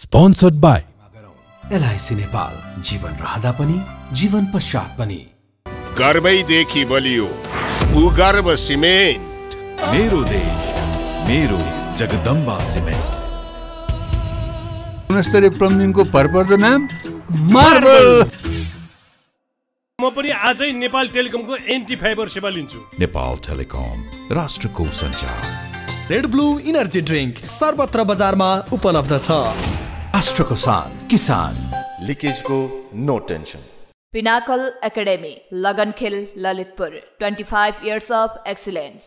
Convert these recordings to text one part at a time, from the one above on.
Sponsored by LIC Nepal जीवन रहँदा पनि जीवन पश्चात पनि गर्वैदेखि बलियो भूगर्भ सिमेन्ट मेरो देश मेरो जगदम्बा सिमेन्ट गुणस्तरीय प्लम्बिङको भरपर्दो नाम मार्बल म पनि आजै नेपाल टेलिकमको एन्टी फाइबर सेवा लिन्छु। नेपाल टेलिकम राष्ट्रको सञ्चार। रेड ब्लू इनर्जी ड्रिङ्क सर्वत्र बजारमा उपलब्ध छ। राष्ट्र को किसान लीकेज को no tension pinnacle academy Lagankhel Lalitpur 25 years of excellence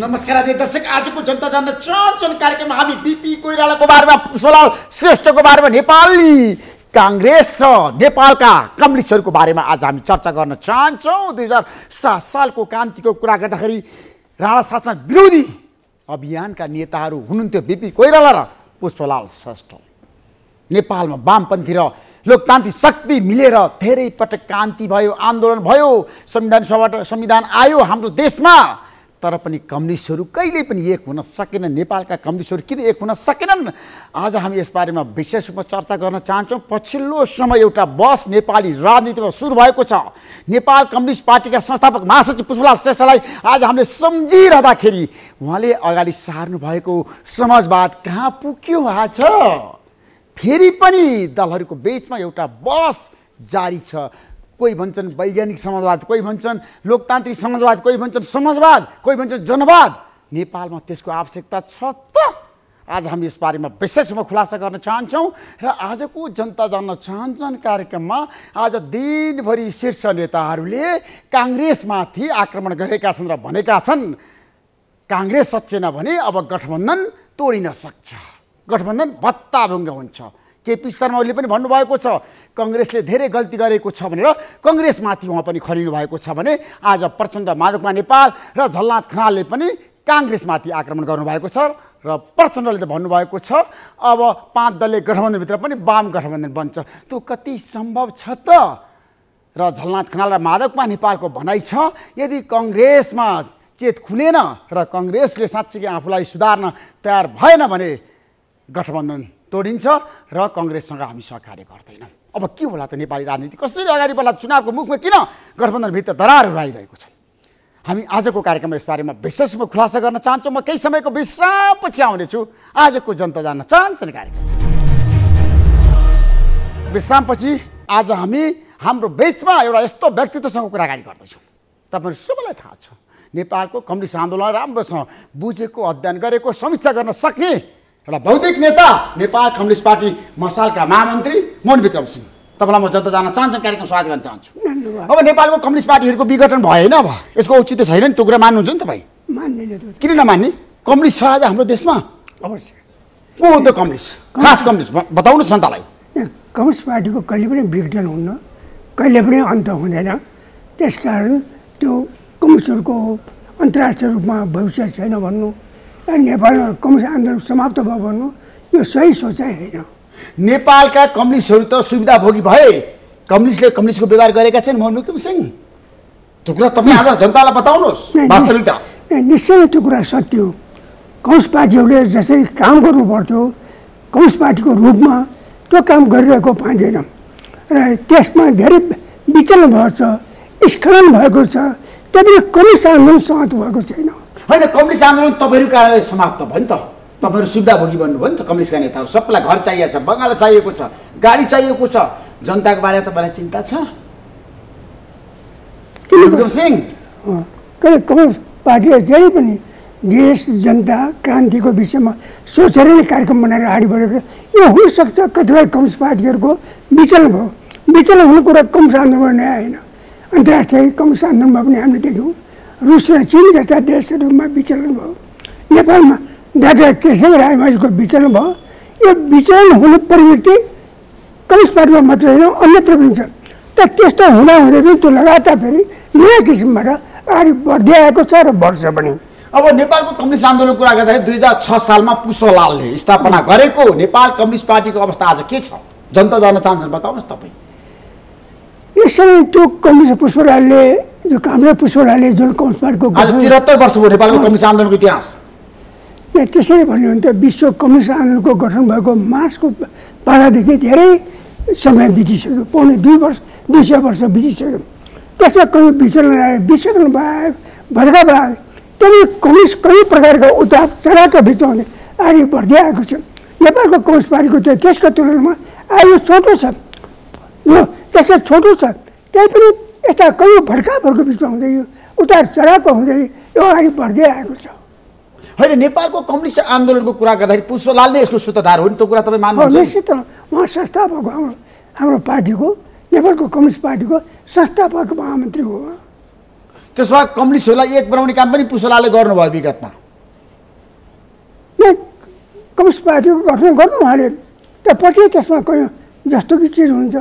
नमस्कार आदि दर्शक आजको जनता जान्न चाहन्छन् कार्यक्रममा हामी बिपी कोइरालाको बारेमा पुष्पलाल श्रेष्ठको बारेमा नेपाली काङ्ग्रेस र नेपालका कम्युनिस्टहरूको बारेमा आज हामी चर्चा गर्न चाहन्छौँ। दुई हजार सात सालको क्रान्तिको कुरा गर्दाखेरि राणा शासन विरोधी अभियानका नेताहरू हुनुहुन्थ्यो बिपी कोइराला र पुष्पलाल श्रेष्ठ। नेपालमा वामपन्थी र लोकतान्त्रिक शक्ति मिलेर धेरै पटक क्रान्ति भयो आन्दोलन भयो संविधान सभाबाट संविधान आयो हाम्रो देशमा। तर पनि कम्युनिस्टहरू कहिल्यै पनि एक हुन सकेनन् नेपालका कम्युनिस्टहरू किन एक हुन सकेनन्? आज हामी यसबारेमा विशेष रूपमा चर्चा गर्न चाहन्छौँ। पछिल्लो समय एउटा बस नेपाली राजनीतिमा सुरु भएको छ। नेपाल कम्युनिस्ट पार्टीका संस्थापक महासचिव पुष्पलाल श्रेष्ठलाई आज हामीले सम्झिरहँदाखेरि उहाँले अगाडि सार्नु भएको समाजवाद कहाँ पुग्यो आज? फेरि पनि दलहरूको बिचमा एउटा बस जारी छ। कोही भन्छन् वैज्ञानिक समाजवाद कोही भन्छन् लोकतान्त्रिक समाजवाद कोही भन्छन् समाजवाद कोही भन्छन् जनवाद। नेपालमा त्यसको आवश्यकता छ त। आज हामी यसबारेमा विशेष रूपमा खुलासा गर्न चाहन्छौँ र आजको जनता जान्न चाहन्छन् कार्यक्रममा आज दिनभरि शीर्ष नेताहरूले काङ्ग्रेसमाथि आक्रमण गरेका छन् र भनेका छन् काङ्ग्रेस सचेन भने अब गठबन्धन तोडिन सक्छ। गठबन्धन भत्ताभङ्ग हुन्छ। केपी शर्मा ओलीले पनि भन्नुभएको छ कङ्ग्रेसले धेरै गल्ती गरेको छ भनेर कङ्ग्रेसमाथि उहाँ पनि खनिनु भएको छ भने आज प्रचण्ड माधवमा नेपाल र झलनाथ खनालले पनि काङ्ग्रेसमाथि आक्रमण गर्नुभएको छ र प्रचण्डले त भन्नुभएको छ अब पाँच दलले गठबन्धनभित्र पनि वाम गठबन्धन बन्छ। त्यो कति सम्भव छ त? र झलनाथ खनाल र माधवमा नेपालको भनाइ छ यदि कङ्ग्रेसमा चेत खुलेन र कङ्ग्रेसले साँच्चीकै आफूलाई सुधार्न तयार भएन भने गठबन्धन तोडिन्छ र कङ्ग्रेससँग हामी सहकार्य गर्दैनौँ। अब के होला त नेपाली राजनीति? कसरी अगाडि बढ्ला चुनावको मुखमा किन गठबन्धनभित्र दरारहरू आइरहेको छ हामी आजको कार्यक्रममा यसबारेमा विशेष रूपमा खुलासा गर्न चाहन्छौँ। म केही समयको विश्रामपछि आउनेछु। आजको जनता जान्न चाहन्छन् कार्यक्रम। विश्रामपछि आज हामी हाम्रो बिचमा एउटा यस्तो व्यक्तित्वसँग कुराकानी गर्दैछौँ। तपाईँहरू सबैलाई थाहा छ नेपालको कम्युनिस्ट आन्दोलन राम्रोसँग बुझेको अध्ययन गरेको समीक्षा गर्न सक्ने एउटा बौद्धिक नेता नेपाल कम्युनिस्ट पार्टी मसालका महामन्त्री मोहन विक्रम सिंह। तपाईँलाई म जनता जान चाहन्छु कार्यक्रम स्वागत गर्न चाहन्छु। अब नेपालको कम्युनिस्ट पार्टीहरूको विघटन भयो होइन अब। यसको औचित्य छैन नि त्यो कुरा मान्नुहुन्छ नि तपाईँ? मान्दैन किन नमान्ने? कम्युनिस्ट छ आज हाम्रो देशमा। अवश्य। को हो त्यो कम्युनिस्ट? खास कम्युनिस्ट बताउनुहोस् जनतालाई कम्युनिस्ट पार्टीको कहिले पनि विघटन हुन्न कहिले पनि अन्त हुँदैन। त्यसकारण त्यो कम्युनिस्टहरूको अन्तर्राष्ट्रिय रूपमा भविष्य छैन भन्नु नेपालमा कम्युनिस्ट आन्दोलन समाप्त भयो भन्नु यो सही सोचाइ होइन। नेपालका कम्युनिस्टहरू त सुविधाभोगी भए कम्युनिस्टले कम्युनिस्टको व्यवहार गरेका छन् मोहन विक्रम सिंह। त्यो कुरा तपाईँ आज जनतालाई बताउनुहोस् नहीं, वास्तविकता। निश्चय त्यो कुरा सत्य हो। कम्युनिस्ट पार्टीहरूले जसरी काम गर्नु पर्थ्यो कम्युनिस्ट पार्टीको रूपमा त्यो काम गरिरहेको पाइँदैन। र त्यसमा धेरै विचलन भएको छ स्खलन भएको छ त्यहाँदेखि कम्युनिस्ट आन्दोलन समाप्त भएको छैन। होइन कम्युनिस्ट आन्दोलन तपाईँहरू कारणले समाप्त भयो नि त। तपाईँहरू सुविधाभोगी बन्नुभयो नि त कम्युनिस्टका नेताहरू। सबैलाई घर चाहिएको छ बङ्गाला चाहिएको छ गाडी चाहिएको छ। जनताको बारेमा तपाईँलाई चिन्ता छ? सिंह। कम्युनिस्ट पार्टीले जहिले पनि देश जनता क्रान्तिको विषयमा सोचेर नै कार्यक्रम बनाएर अगाडि बढेको यो हुनसक्छ कतिपय कम्युनिस्ट पार्टीहरूको विचलन भयो। विचलन हुने कुरा कम्युनिस्ट आन्दोलन नै आएन अन्तर्राष्ट्रिय कम्युनिस्ट आन्दोलनमा पनि हामीले देख्यौँ। रुस र चिन जस्ता देशहरूमा विचलन भयो नेपालमा डाक्टर केशव रायमाझीको विचलन भयो यो विचलन हुने प्रवृत्ति पार्टीमा मात्र होइन अन्यत्र पनि छ तर त्यस्तो हुँदा हुँदै पनि त्यो लगातार फेरि नयाँ किसिमबाट अगाडि बढ्दै आएको छ र बढ्छ पनि अब नेपालको कम्युनिस्ट आन्दोलनको कुरा गर्दाखेरि दुई हजार छ सालमा पुष्पलालले स्थापना गरेको नेपाल कम्युनिस्ट पार्टीको अवस्था आज के छ? जनता जान्न चाहन्छन् बताउनुहोस् तपाईँ। यस समय त्यो कम्युनिस्ट पुष्पलालले जो हाम्रो पुष्पलालले जुन कम्युनिस्ट पार्टीको वर्ष भयो नेपालको कम्युनिस्ट आन्दोलनको इतिहास। त्यसरी भन्यो भने त विश्व कम्युनिस्ट आन्दोलनको गठन भएको मार्चको पालादेखि धेरै समय बितिसक्यो पौने दुई वर्ष दुई सय वर्ष बितिसक्यो। त्यसमा कहीँ विचलन आयो विचलन भयो भड्का भयो त्यहाँदेखि कम्युनिस्ट कति प्रकारका उतार चढावका बिचमा हुँदै अगाडि बढ्दै आएको छ। नेपालको कम्युनिस्ट पार्टीको त्यो त्यसको तुलनामा आयु छोटो छ। यो त्यसको छोटो छ। त्यही पनि यस्ता कयौँ भड्काभरको बिचमा हुँदै यो उतार चढावको हुँदै यो अगाडि बढ्दै आएको छ। होइन नेपालको कम्युनिस्ट आन्दोलनको कुरा गर्दाखेरि पुष्पलाल नै यसको सूत्रधार हो नि त्यो कुरा तपाईँ मान्नुहुन्छ निश्चित उहाँ संस्थापक हाम्रो हाम्रो पार्टीको नेपालको कम्युनिस्ट पार्टीको संस्थापक महामन्त्री हो। त्यसो भए कम्युनिस्टहरूलाई एक बनाउने काम पनि पुष्पलालले गर्नुभयो विगतमा। कम्युनिस्ट पार्टीको गठन गर्नु उहाँले त पछि त्यसमा कयौँ जस्तो कि चिज हुन्छ।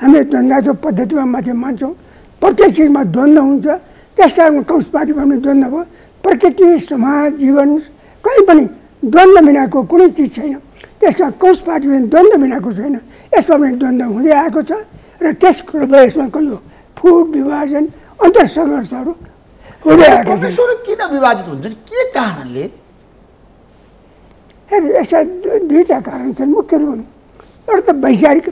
हामीले द्वन्द्वको पद्धतिमा माथि मान्छौँ। प्रत्येक चिजमा द्वन्द्व हुन्छ। त्यस कारण कम्युनिस्ट पार्टीमा पनि द्वन्द्व भयो। प्रकृति समाज जीवन कहीँ पनि द्वन्द्व बिनाको कुनै चिज छैन। त्यस कारण कम्युनिस्ट पार्टी पनि द्वन्द्व बिनाको छैन। यसमा पनि द्वन्द्व हुँदै आएको छ र त्यसको यसमा कयौँ फुट विभाजन अन्तर सङ्घर्षहरू हुँदै आएको छ। किन विभाजित हुन्छन्? के कारणले? हेर यसका दुईवटा कारण छन्। मुख्य रूपमा एउटा त वैचारिक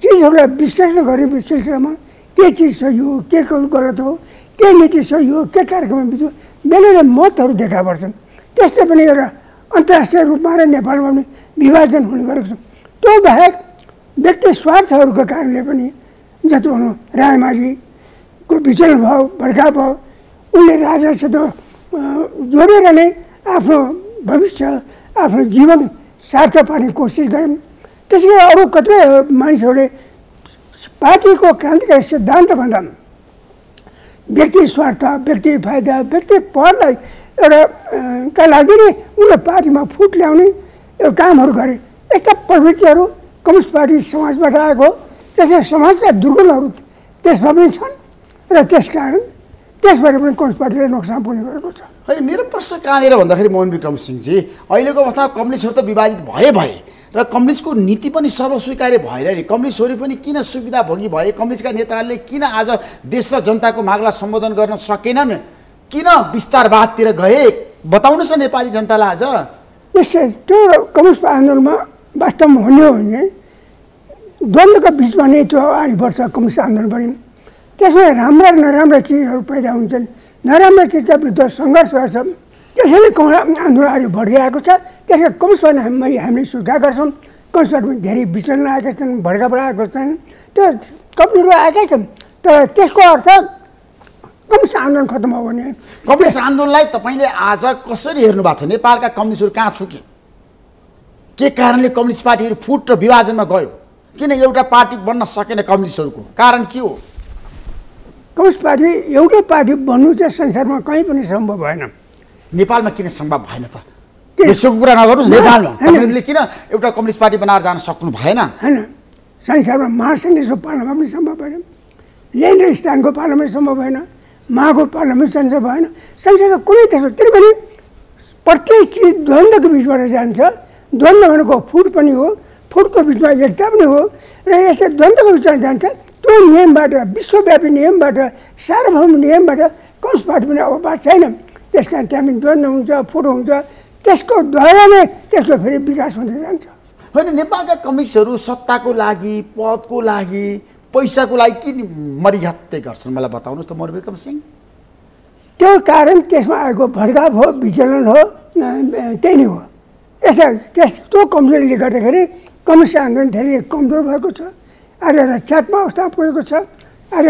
चिजहरूलाई विश्लेषण गर्ने सिलसिलामा के चिज सही हो के गलत हो के नीति सही हो के कार्यक्रम बिच बेलैले मतहरू देखा पर्छन्। त्यस्तै पनि एउटा अन्तर्राष्ट्रिय रूपमा र नेपालमा पनि विभाजन हुने गरेको छ। त्यो बाहेक व्यक्ति स्वार्थहरूको कारणले पनि जति भनौँ रायमाझीको विचलन भयो भड्का भयो उनले राजासित जोडेर नै आफ्नो भविष्य आफ्नो जीवन सार्थ पार्ने कोसिस गरेन् त्यसै अरू कतिपय मानिसहरूले पार्टीको क्रान्तिकारी सिद्धान्तभन्दा व्यक्ति स्वार्थ व्यक्ति फाइदा व्यक्ति पदलाई एउटा का लागि नै उनले पार्टीमा फुट ल्याउने कामहरू गरे। यस्ता प्रवृत्तिहरू कम्युनिस्ट पार्टी समाजबाट आएको हो त्यसमा समाजका दुर्गुणहरू त्यसमा पनि छन् र त्यसकारण त्यसबाट पनि कम्युनिस्ट पार्टीले नोक्सान पुग्ने गरेको छ। होइन मेरो प्रश्न कहाँनिर भन्दाखेरि मोहन विक्रम सिंहजी अहिलेको अवस्थामा कम्युनिस्टहरू त विभाजित भए भए र कम्युनिस्टको नीति पनि सर्वस्वीकार्य भएर नि कम्युनिस्टहरू पनि किन सुविधा भोगी भए? कम्युनिस्टका नेताहरूले किन आज देश र जनताको मागलाई सम्बोधन गर्न सकेनन्? किन विस्तारवादतिर गए? बताउनुहोस् न नेपाली जनतालाई आज। निश्चय त्यो कम्युनिस्ट आन्दोलनमा वास्तवमा हुने हो भने द्वन्द्वको बिचमा नै त्यो अगाडि बढ्छ कम्युनिस्ट आन्दोलन पनि। त्यसमा राम्रा नराम्रा चिजहरू पैदा हुन्छन्। नराम्रा चिजका विरुद्ध सङ्घर्ष गर्छ त्यसैले कम्युनिस्ट आन्दोलन अगाडि बढ्दै आएको छ। त्यसले कम्युनिस्टबाट हामी हामीले स्वीकार गर्छौँ। कम्युनिस्टबाट पनि धेरै विचलन आएका छन् भड्काबाट आएका छन्। त्यो कम्युनिस्टहरू आएकै छन्। तर त्यसको अर्थ कम्युनिस्ट आन्दोलन खत्तम हो भने कम्युनिस्ट आन्दोलनलाई तपाईँले आज कसरी हेर्नु भएको छ? नेपालका कम्युनिस्टहरू कहाँ छुके के कारणले कम्युनिस्ट पार्टीहरू फुट र विभाजनमा गयो? किन एउटा पार्टी बन्न सकेन कम्युनिस्टहरूको? कारण के हो? कम्युनिस्ट पार्टी एउटै पार्टी बन्नु चाहिँ संसारमा कहीँ पनि सम्भव भएन। नेपालमा किन सम्भव भएन त? विश्वको कुरा नगर्नु नेपालमा। तपाईँहरूले किन एउटा कम्युनिस्ट पार्टी बनाएर जान सक्नु भएन? होइन। संसारमा महासङ्घको पार्लामा पनि सम्भव भएन। लेन स्थानको पार्लामा पनि सम्भव भएन। माको पार्लामा पनि सम्भव भएन। संसारको कुनै देश किनभने प्रत्येक चिज द्वन्द्वको बिचबाट जान्छ। द्वन्द्व भनेको फुट पनि हो। फुटको बिचमा एकता पनि हो। र यसै द्वन्द्वको बिचमा जान्छ। त्यो नियमबाट विश्वव्यापी नियमबाट सार्वभौम नियमबाट कम्युनिस्ट पार्टी पनि अवकाश छैन। त्यस कारण त्यहाँ पनि द्वन्द्व हुन्छ फुट हुन्छ त्यसको द्वारा नै त्यसको फेरि विकास हुँदै जान्छ। होइन नेपालका कम्युनिस्टहरू सत्ताको लागि पदको लागि पैसाको लागि किन मरिहत्ते गर्छन्? मलाई बताउनुहोस् त मोहन विक्रम सिंह। त्यो कारण त्यसमा आएको भड्काप हो विचलन हो त्यही नै हो। यसलाई त्यस त्यो कमजोरीले गर्दाखेरि कम्युनिस्ट आन्दोलन धेरै कमजोर भएको छ। आज रक्षात्मक अवस्थामा पुगेको छ। आज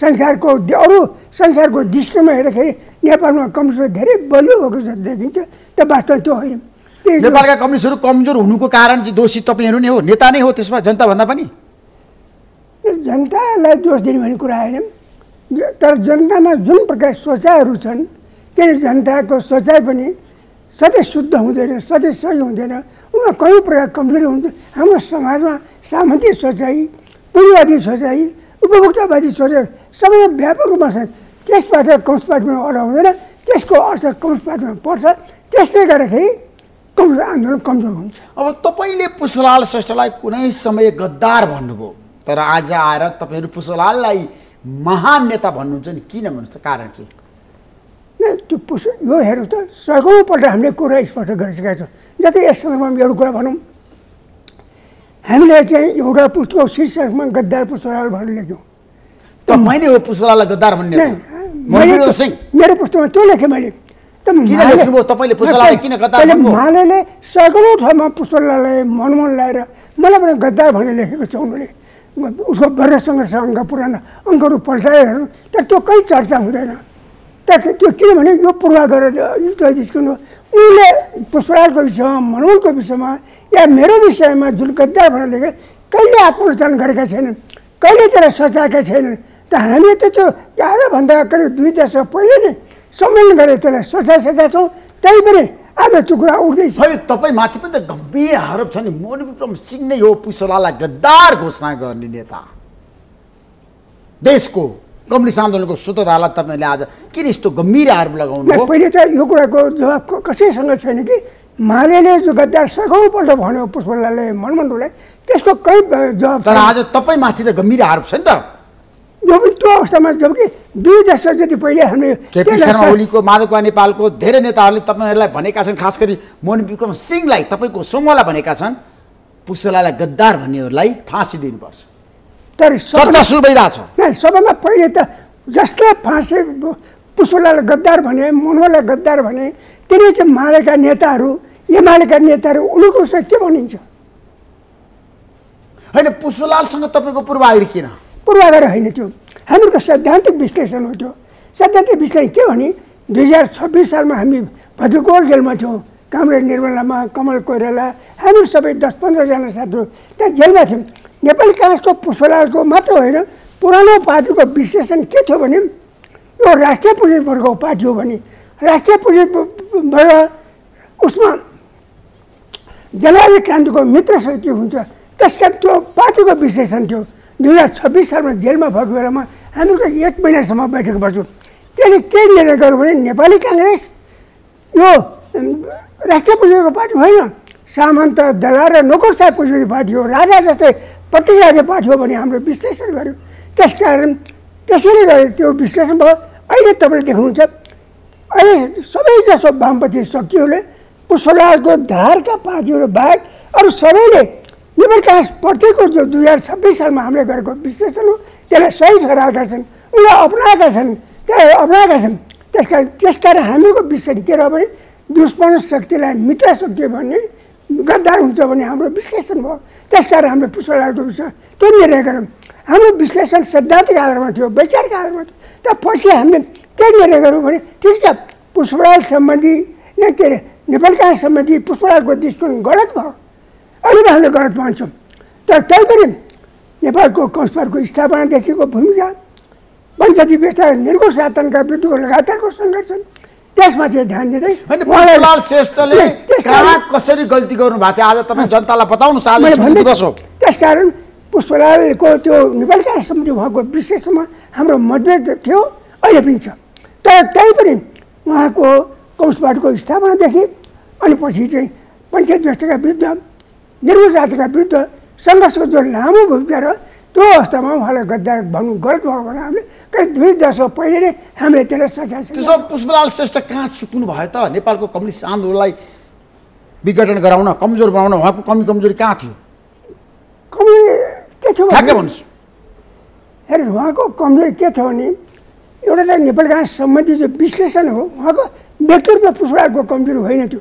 संसारको अरू संसारको दृष्टिमा हेर्दाखेरि नेपालमा कम्युनिस्ट धेरै बलियो भएको जस्तो देखिन्छ। त्यो वास्तव त्यो होइन। नेपालका कम्युनिस्टहरू कमजोर हुनुको कारण चाहिँ दोषी तपाईँहरू नै हो नेता नै हो त्यसमा जनताभन्दा पनि? जनतालाई दोष दिने भन्ने कुरा होइन। ज- तर जनतामा जुन प्रकार सोचाइहरू छन् त्यही जनताको सोचाइ पनि सधैँ शुद्ध हुँदैन सधैँ सही हुँदैन। उनीहरू कहीँ प्रकार कमजोरी हुन्छ हाम्रो समाजमा सामन्ती सोचाइ पुँजीवादी सोचाइ उपभोक्तावादी सोचाइ सबै व्यापक रूपमा छन् त्यसबाट कम्युनिस्ट पार्टीमा अलग हुँदैन। त्यसको असर कम्युनिस्ट पार्टीमा पर्छ। त्यसले गर्दाखेरि कम्युनिस्ट आन्दोलन कमजोर हुन्छ। अब तपाईँले पुष्पलाल श्रेष्ठलाई कुनै समय गद्दार भन्नुभयो। तर आज आएर तपाईँहरू पुष्पलाललाई महान नेता भन्नुहुन्छ नि किन भन्नुहुन्छ? कारण के? त्यो पुस यो हेर्नु त सयकौँपल्ट हामीले कुरा स्पष्ट गरिसकेका छौँ। जति यस सन्दर्भमा एउटा कुरा भनौँ। हामीले चाहिँ एउटा पुस्तकको शीर्षकमा गद्दार पुस्तकाल भनेर लेख्यौँ। तपाईँले हो पुष्पलाललाई गद्दार भन्ने मेरो पुस्तकमा त्यो लेखेँ मैले? मालेले सैकडौँ ठाउँमा पुष्पलाललाई मनमोहन लगाएर मलाई पनि गद्दार भनेर लेखेको छ उनीहरूले उसको वर्ग सङ्घर्षका पुराना अङ्कहरू पल्टाएर तर त्यो कहीँ चर्चा हुँदैन। तर त्यो किनभने यो पूर्वा गरेर युद्ध जिस्किनु उनले पुष्पलालको विषयमा मनमोहनको विषयमा या मेरो विषयमा जुन गद्दार भनेर लेखे कहिले आत्मोच्चारण गरेका छैनन् कहिले त्यसलाई सचाएका छैनन् त हामी त त्यो आजभन्दा करिब दुई दशक पहिले नै सम्मेलन गरेर त्यसलाई सचाइसकेका छौँ त्यही पनि आज त्यो कुरा उठ्दैछ। तपाईँ माथि पनि त गम्भीर आरोप छ नि। मोहन विक्रम सिंह नै हो पुष्पलाललाई गद्दार घोषणा गर्ने नेता। देशको कम्युनिस्ट आन्दोलनको सूत्रधारलाई तपाईँले आज किन यस्तो गम्भीर आरोप लगाउनु पहिले त यो कुराको जवाब कसैसँग छैन कि? मालेले जो गद्दार सघौँपल्ट भन्यो पुष्पलालले मनमोहनलाई त्यसको कहीँ जवाब तर। आज तपाईँ माथि त गम्भीर आरोप छ नि त। जो पनि त्यो अवस्थामा जबकि दुई दशक जति पहिले हामीले केपी शर्मा ओलीको माधवकुवा नेपालको धेरै नेताहरूले तपाईँहरूलाई भनेका छन् खास गरी मोहन विक्रम सिंहलाई तपाईँको समूहलाई भनेका छन्। पुष्पलाललाई गद्दार भन्नेहरूलाई फाँसी दिनुपर्छ। तर चर्चा सुरु भइरहेको छ। नै सबभन्दा पहिले त जसले फाँसी पुष्पलाललाई गद्दार भने मनोहरलाई गद्दार भने तिनी चाहिँ मालेका नेताहरू एमालेका नेताहरू उनीहरूकोसँग के भनिन्छ। होइन पुष्पलालसँग तपाईँको पूर्वाग्रह किन? पूर्वाग्रह होइन त्यो। हामीहरूको सैद्धान्तिक विश्लेषण हो त्यो। सैद्धान्तिक विश्लेषण के भने दुई हजार छब्बिस सालमा हामी भद्रकोट जेलमा थियौँ कामरेड निर्मलामा कमल कोइराला हामी सबै दस पन्ध्रजना साथीहरू त्यहाँ जेलमा थियौँ। नेपाली काङ्ग्रेसको पुष्पलालको मात्र होइन पुरानो पार्टीको विश्लेषण के थियो भने यो राष्ट्रिय पुँजी वर्गको पार्टी हो भने राष्ट्रिय पुँजी वर्ग उसमा जनवादी क्रान्तिको मित्र शक्ति हुन्छ। त्यसका त्यो पार्टीको विश्लेषण थियो। दुई हजार छब्बिस सालमा जेलमा भएको बेलामा हामीहरूको एक महिनासम्म बैठक बस्यौँ त्यसले के निर्णय गर्यो भने नेपाली काङ्ग्रेस यो राष्ट्रिय पुँजीको पार्टी होइन। सामन्त दलाल र नोकरसाह पुँजीको पार्टी हो। राजा जस्तै प्रतिराज्य पार्टी हो भने हाम्रो विश्लेषण गर्यो। त्यसकारण त्यसैले गर्दा त्यो विश्लेषण भयो। अहिले तपाईँले देख्नुहुन्छ अहिले सबैजसो वामपन्थी शक्तिहरूले पुष्पलालको धारका पार्टीहरू बाहेक अरू सबैले नेपाल काङ्ग्रेस जो दुई हजार छब्बिस सालमा हामीले गरेको विश्लेषण हो त्यसलाई सही ठहराएका छन् उनलाई अप्नाएका छन् त्यसलाई अप्नाएका छन् त्यस कारण त्यस कारण हामीको विश्लेषण के रह्यो भने दुश्मन शक्तिलाई मित्र शक्ति भन्ने गद्दार हुन्छ भन्ने हाम्रो विश्लेषण भयो। त्यस कारण हामीले पुष्पलालको विषय त्यो निर्णय गऱ्यौँ हाम्रो विश्लेषण सैद्धान्तिक आधारमा थियो वैचारिक आधारमा थियो। तर पछि हामीले के निर्णय गऱ्यौँ भने ठिक छ पुष्पलाल सम्बन्धी नै के अरे नेपाल काङ्ग्रेस सम्बन्धी पुष्पलालको दृष्टिकोण गलत भयो अहिले हामीले गलत मान्छौँ तर तैपनि नेपालको कम्सपारको स्थापनादेखिको भूमिका पञ्चायती व्यवस्था निर्गो साधनका विरुद्धको लगातारको सङ्घर्ष त्यसमाथि ध्यान दिँदै पुष्पलाल श्रेष्ठले त्यस कारण- कहाँ कसरी गल्ती गर्नु भएको थियो आज तपाईँ जनतालाई दिवस हो त्यसकारण पुष्पलालको त्यो नेपाल काङ्ग्रेस सम्बन्धी उहाँको विशेषमा हाम्रो मतभेद थियो अहिले पनि छ तर त्यही पनि उहाँको पार्टीको स्थापनादेखि अनि पछि चाहिँ पञ्चायत व्यवस्थाका विरुद्ध निर्भर जातिका विरुद्ध सङ्घर्षको जो लामो भूमिका रह्यो त्यो अवस्थामा उहाँलाई गद्दार भन्नु गलत भने हामीले करिब दुई दशक पहिले नै हामीले त्यसलाई सजाय त्यसो पुष्पलाल श्रेष्ठ कहाँ चुक्नु भयो त? नेपालको कम्युनिस्ट आन्दोलनलाई विघटन गराउन कमजोर बनाउन उहाँको कमी कमजोरी कहाँ थियो? कमजोरी के थियो भन्नुहोस्। हेर उहाँको कमजोरी के थियो भने एउटा त नेपाल काङ्ग्रेस सम्बन्धी जो विश्लेषण हो उहाँको व्यक्तित्व पुष्पलालको कमजोरी होइन त्यो।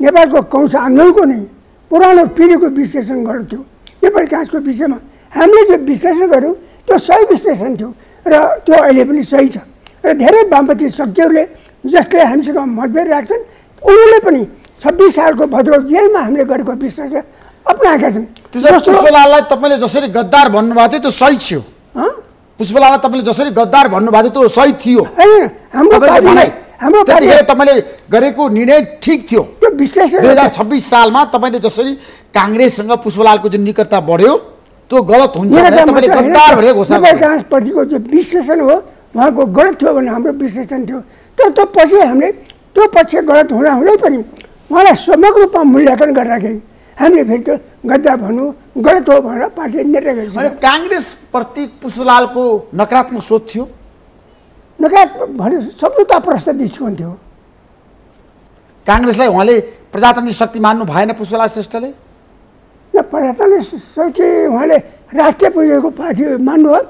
नेपालको कौश आन्दोलनको नै पुरानो पिँढीको विश्लेषण गर्थ्यो। नेपाली काङ्ग्रेसको विषयमा हामीले जो विश्लेषण गऱ्यौँ त्यो सही विश्लेषण थियो र त्यो अहिले पनि सही छ। र धेरै वामपन्थी शक्तिहरूले जसले हामीसँग मतभेद राख्छन् उनीहरूले पनि छब्बिस सालको भद्रो जेलमा हामीले गरेको विश्लेषण अप्नाएका छन्। तपाईँले जसरी गद्दार भन्नुभएको थियो त्यो सही थियो। पुष्पलाललाई तपाईँले जसरी गद्दार भन्नुभएको थियो त्यो सही थियो। हाम्रो त्यतिखेर तपाईँले गरेको निर्णय ठिक थियो। त्यो विश्लेषण दुई हजार छब्बिस सालमा तपाईँले जसरी काङ्ग्रेससँग पुष्पलालको जुन निकटता बढ्यो त्यो गलत हुन्छ तपाईँले गद्दार भनेर घोषणा जो विश्लेषण हो उहाँको गलत थियो भने हाम्रो विश्लेषण थियो। तर त्यो पछि हामीले त्यो पक्ष गलत हुँदा हुँदै पनि उहाँलाई समग्र रूपमा मूल्याङ्कन गर्दाखेरि हामीले फेरि त्यो गद्दा भनौँ गलत हो भनेर पार्टीले निर्णय गरेको काङ्ग्रेसप्रति पुष्पलालको नकारात्मक सोच थियो? नकारात्मक भने सम्झौता प्रस्ताव हुन्थ्यो काङ्ग्रेसलाई उहाँले प्रजातान्त्रिक शक्ति मान्नु भएन पुष्पलाल श्रेष्ठले? र प्रजातन्त्र शक्ति उहाँले राष्ट्रिय पुँजीको पार्टी मान्नु हो।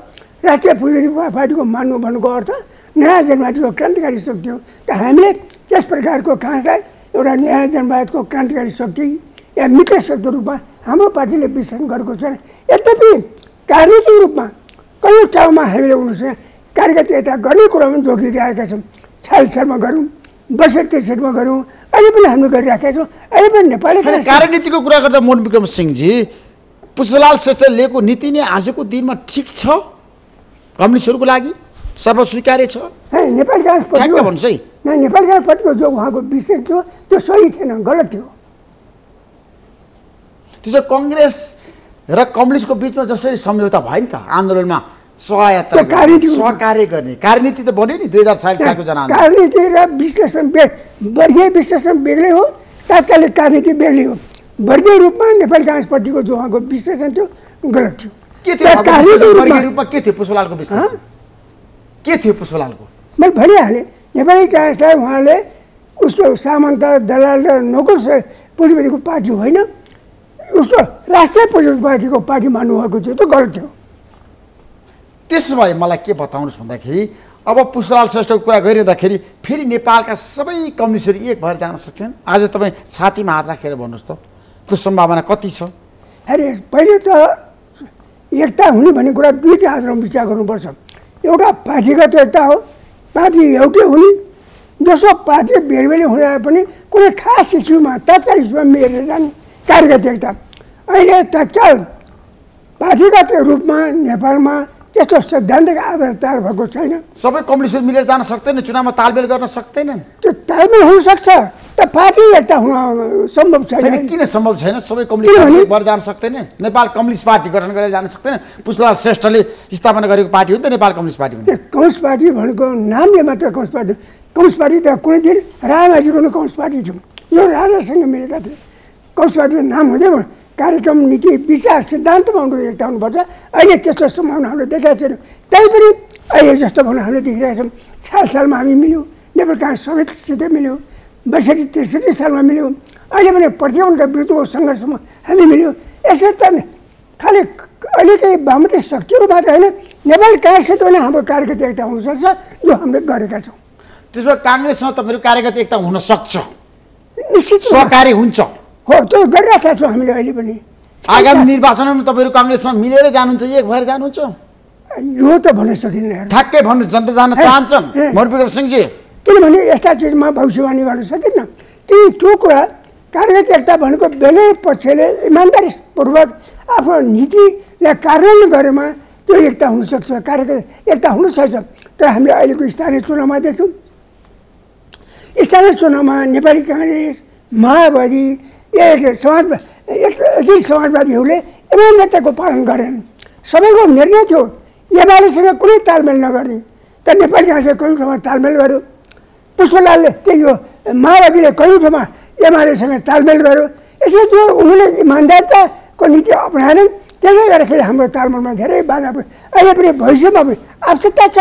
राष्ट्रिय पुँजी पार्टीको मान्नु भन्नुको अर्थ नयाँ जनवादको क्रान्तिकारी शक्ति हो। त हामीले त्यस प्रकारको काँसलाई एउटा नयाँ जनवादको क्रान्तिकारी शक्ति या मित्र शक्तिको रूपमा हाम्रो पार्टीले विश्लेषण गरेको छैन। यद्यपि कार्यनीतिक रूपमा कैयौँ ठाउँमा हामीले उनीहरूसँग कार्यगतता गर्ने कुरामा जोड दिँदै आएका छौँ। छाल सालमा गरौँ बैसठ त्रिसठमा गरौँ अहिले पनि हामीले गरिराखेका छौँ। अहिले पनि नेपाली कार्यनीतिको कुरा गर्दा मोहन विक्रम सिंहजी पुष्पलाल श्रेष्ठले लिएको नीति नै आजको दिनमा ठिक छ? कम्युनिस्टहरूको लागि सर्वस्वीकार्य छ? नेपाली काङ्ग्रेस भन्नुहोस् है। नै नेपाली काङ्ग्रेस पार्टीको जो उहाँको विषय थियो त्यो सही थिएन गलत थियो। त्यसो कङ्ग्रेस र कम्युनिस्टको बिचमा जसरी सम्झौता भयो नि त आन्दोलनमा सहायता सहकार्य गर्ने। कार्यनीति त बन्यो नि दुई हजार छयालिस सालको जनआन्दोलन। कार्यनीति र विश्लेषण वर्गीय विश्लेषण बेग्लै हो तात्कालिक कार्यनीति बेग्लै हो। वर्गीय रूपमा नेपाली काङ्ग्रेस पार्टीको जो उहाँको विश्लेषण थियो गलत थियो। के थियो रूपमा के थियो पुष्पलालको विश्लेषण? के थियो पुष्पलालको? मैले भनिहालेँ नेपाली काङ्ग्रेसलाई उहाँले उसको सामन्त दलाल र नोकर पुँजीपतिको पार्टी होइन। उसको राष्ट्रिय पुँजीपति पार्टीको पार्टी मान्नुभएको थियो त्यो गलत थियो। त्यसो भए मलाई के बताउनुहोस् भन्दाखेरि अब पुष्पलाल श्रेष्ठको कुरा गरिरहँदाखेरि फेरि नेपालका सबै कम्युनिस्टहरू एक भएर जान सक्छन्? आज तपाईँ छातीमा हात राखेर भन्नुहोस् त। त्यो सम्भावना कति छ? अरे पहिले त एकता हुने भन्ने कुरा दुईवटा आधारमा विचार गर्नुपर्छ। एउटा पार्टीगत एकता हो पार्टी एउटै हुने दोस्रो पार्टी बेरबेरी हुँदा पनि कुनै खास इस्युमा तत्काल इस्युमा मिलेर जाने। कार्यगत एकता अहिले तत्काल पार्टीगत रूपमा नेपालमा त्यस्तो सैद्धान्तिक आधार तयार भएको छैन। सबै कम्युनिस्टहरू मिलेर जान सक्दैन चुनावमा तालमेल गर्न सक्दैनन् त्यो तालमेल हुनसक्छ त पार्टी एकता हुन सम्भव छैन। किन सम्भव छैन? सबै कम्युनिस्ट भएर जान सक्दैन। नेपाल कम्युनिस्ट पार्टी गठन गरेर जान सक्दैन। पुष्पलाल श्रेष्ठले स्थापना गरेको पार्टी हो नि त Nepal communist party communist party भनेको नामले मात्र कम्युनिस्ट पार्टी कम्युनिस्ट पार्टी त कुनै दिन राजाजीको कम्युनिस्ट पार्टी थियो। यो राजासँग मिलेका थिए। पार्टीको नाम हुँदै। कार्यक्रम नीति विचार सिद्धान्तमा उनीहरू एकता हुनुपर्छ अहिले त्यस्तो सम्भावना हामीले देखाएको छैन। तैपनि अहिले जस्तो भनौँ हामीले देखिरहेका छौँ छाल सालमा हामी मिल्यौँ। नेपाल काङ्ग्रेस समेतसित मिल्यौँ। बैसठी त्रिसठी सालमा मिल्यौँ। अहिले पनि प्रतिबन्धका विरुद्धको सङ्घर्षमा हामी मिल्यौँ। यसरी त खालि अहिलेकै वामते शक्तिहरू मात्र होइन नेपाली काङ्ग्रेससित पनि हाम्रो कार्यगत एकता हुनसक्छ जो हामीले गरेका छौँ। त्यसमा काङ्ग्रेससँग तपाईँहरू कार्यगत एकता हुन सक्छ। निश्चित सहकारी हुन्छ। हो त्यो गरिरहेका छौँ हामीले अहिले पनि। आगामी निर्वाचनमा तपाईँहरू काङ्ग्रेससँग मिलेर जानुहुन्छ एक भएर जानुहुन्छ। यो त भन्न सकिन्न। ठ्याक्कै भन्नु जनता जान चाहन्छन्। हे। मोहन विक्रम सिंहजी। किनभने यस्ता चिजमा भविष्यवाणी गर्न सकिन्न। कि त्यो कुरा कार्यगत एकता भनेको बेलै पक्षले इमान्दारीपूर्वक आफ्नो नीतिलाई कार्यान्वयन गरेमा त्यो एकता हुनसक्छ कार्यगत एकता हुनसक्छ तर हामीले अहिलेको स्थानीय चुनावमा देख्यौँ। स्थानीय चुनावमा नेपाली काङ्ग्रेस माओवादी समाज अघि समाजवादीहरूले इमान्दारताको पालन गरेनन् सबैको निर्णय थियो एमालेसँग कुनै तालमेल नगर्ने। तर नेपाली काङ्ग्रेसले कयौँ ठाउँमा तालमेल गर्यो? पुष्पलालले त्यही हो माओवादीले कयौँ ठाउँमा एमालेसँग तालमेल गर्यो? यसले त्यो उनीहरूले इमान्दारताको नीति अप्नाएनन् त्यसले गर्दाखेरि हाम्रो तालमेलमा धेरै बाधा अहिले पनि भविष्यमा पनि आवश्यकता छ।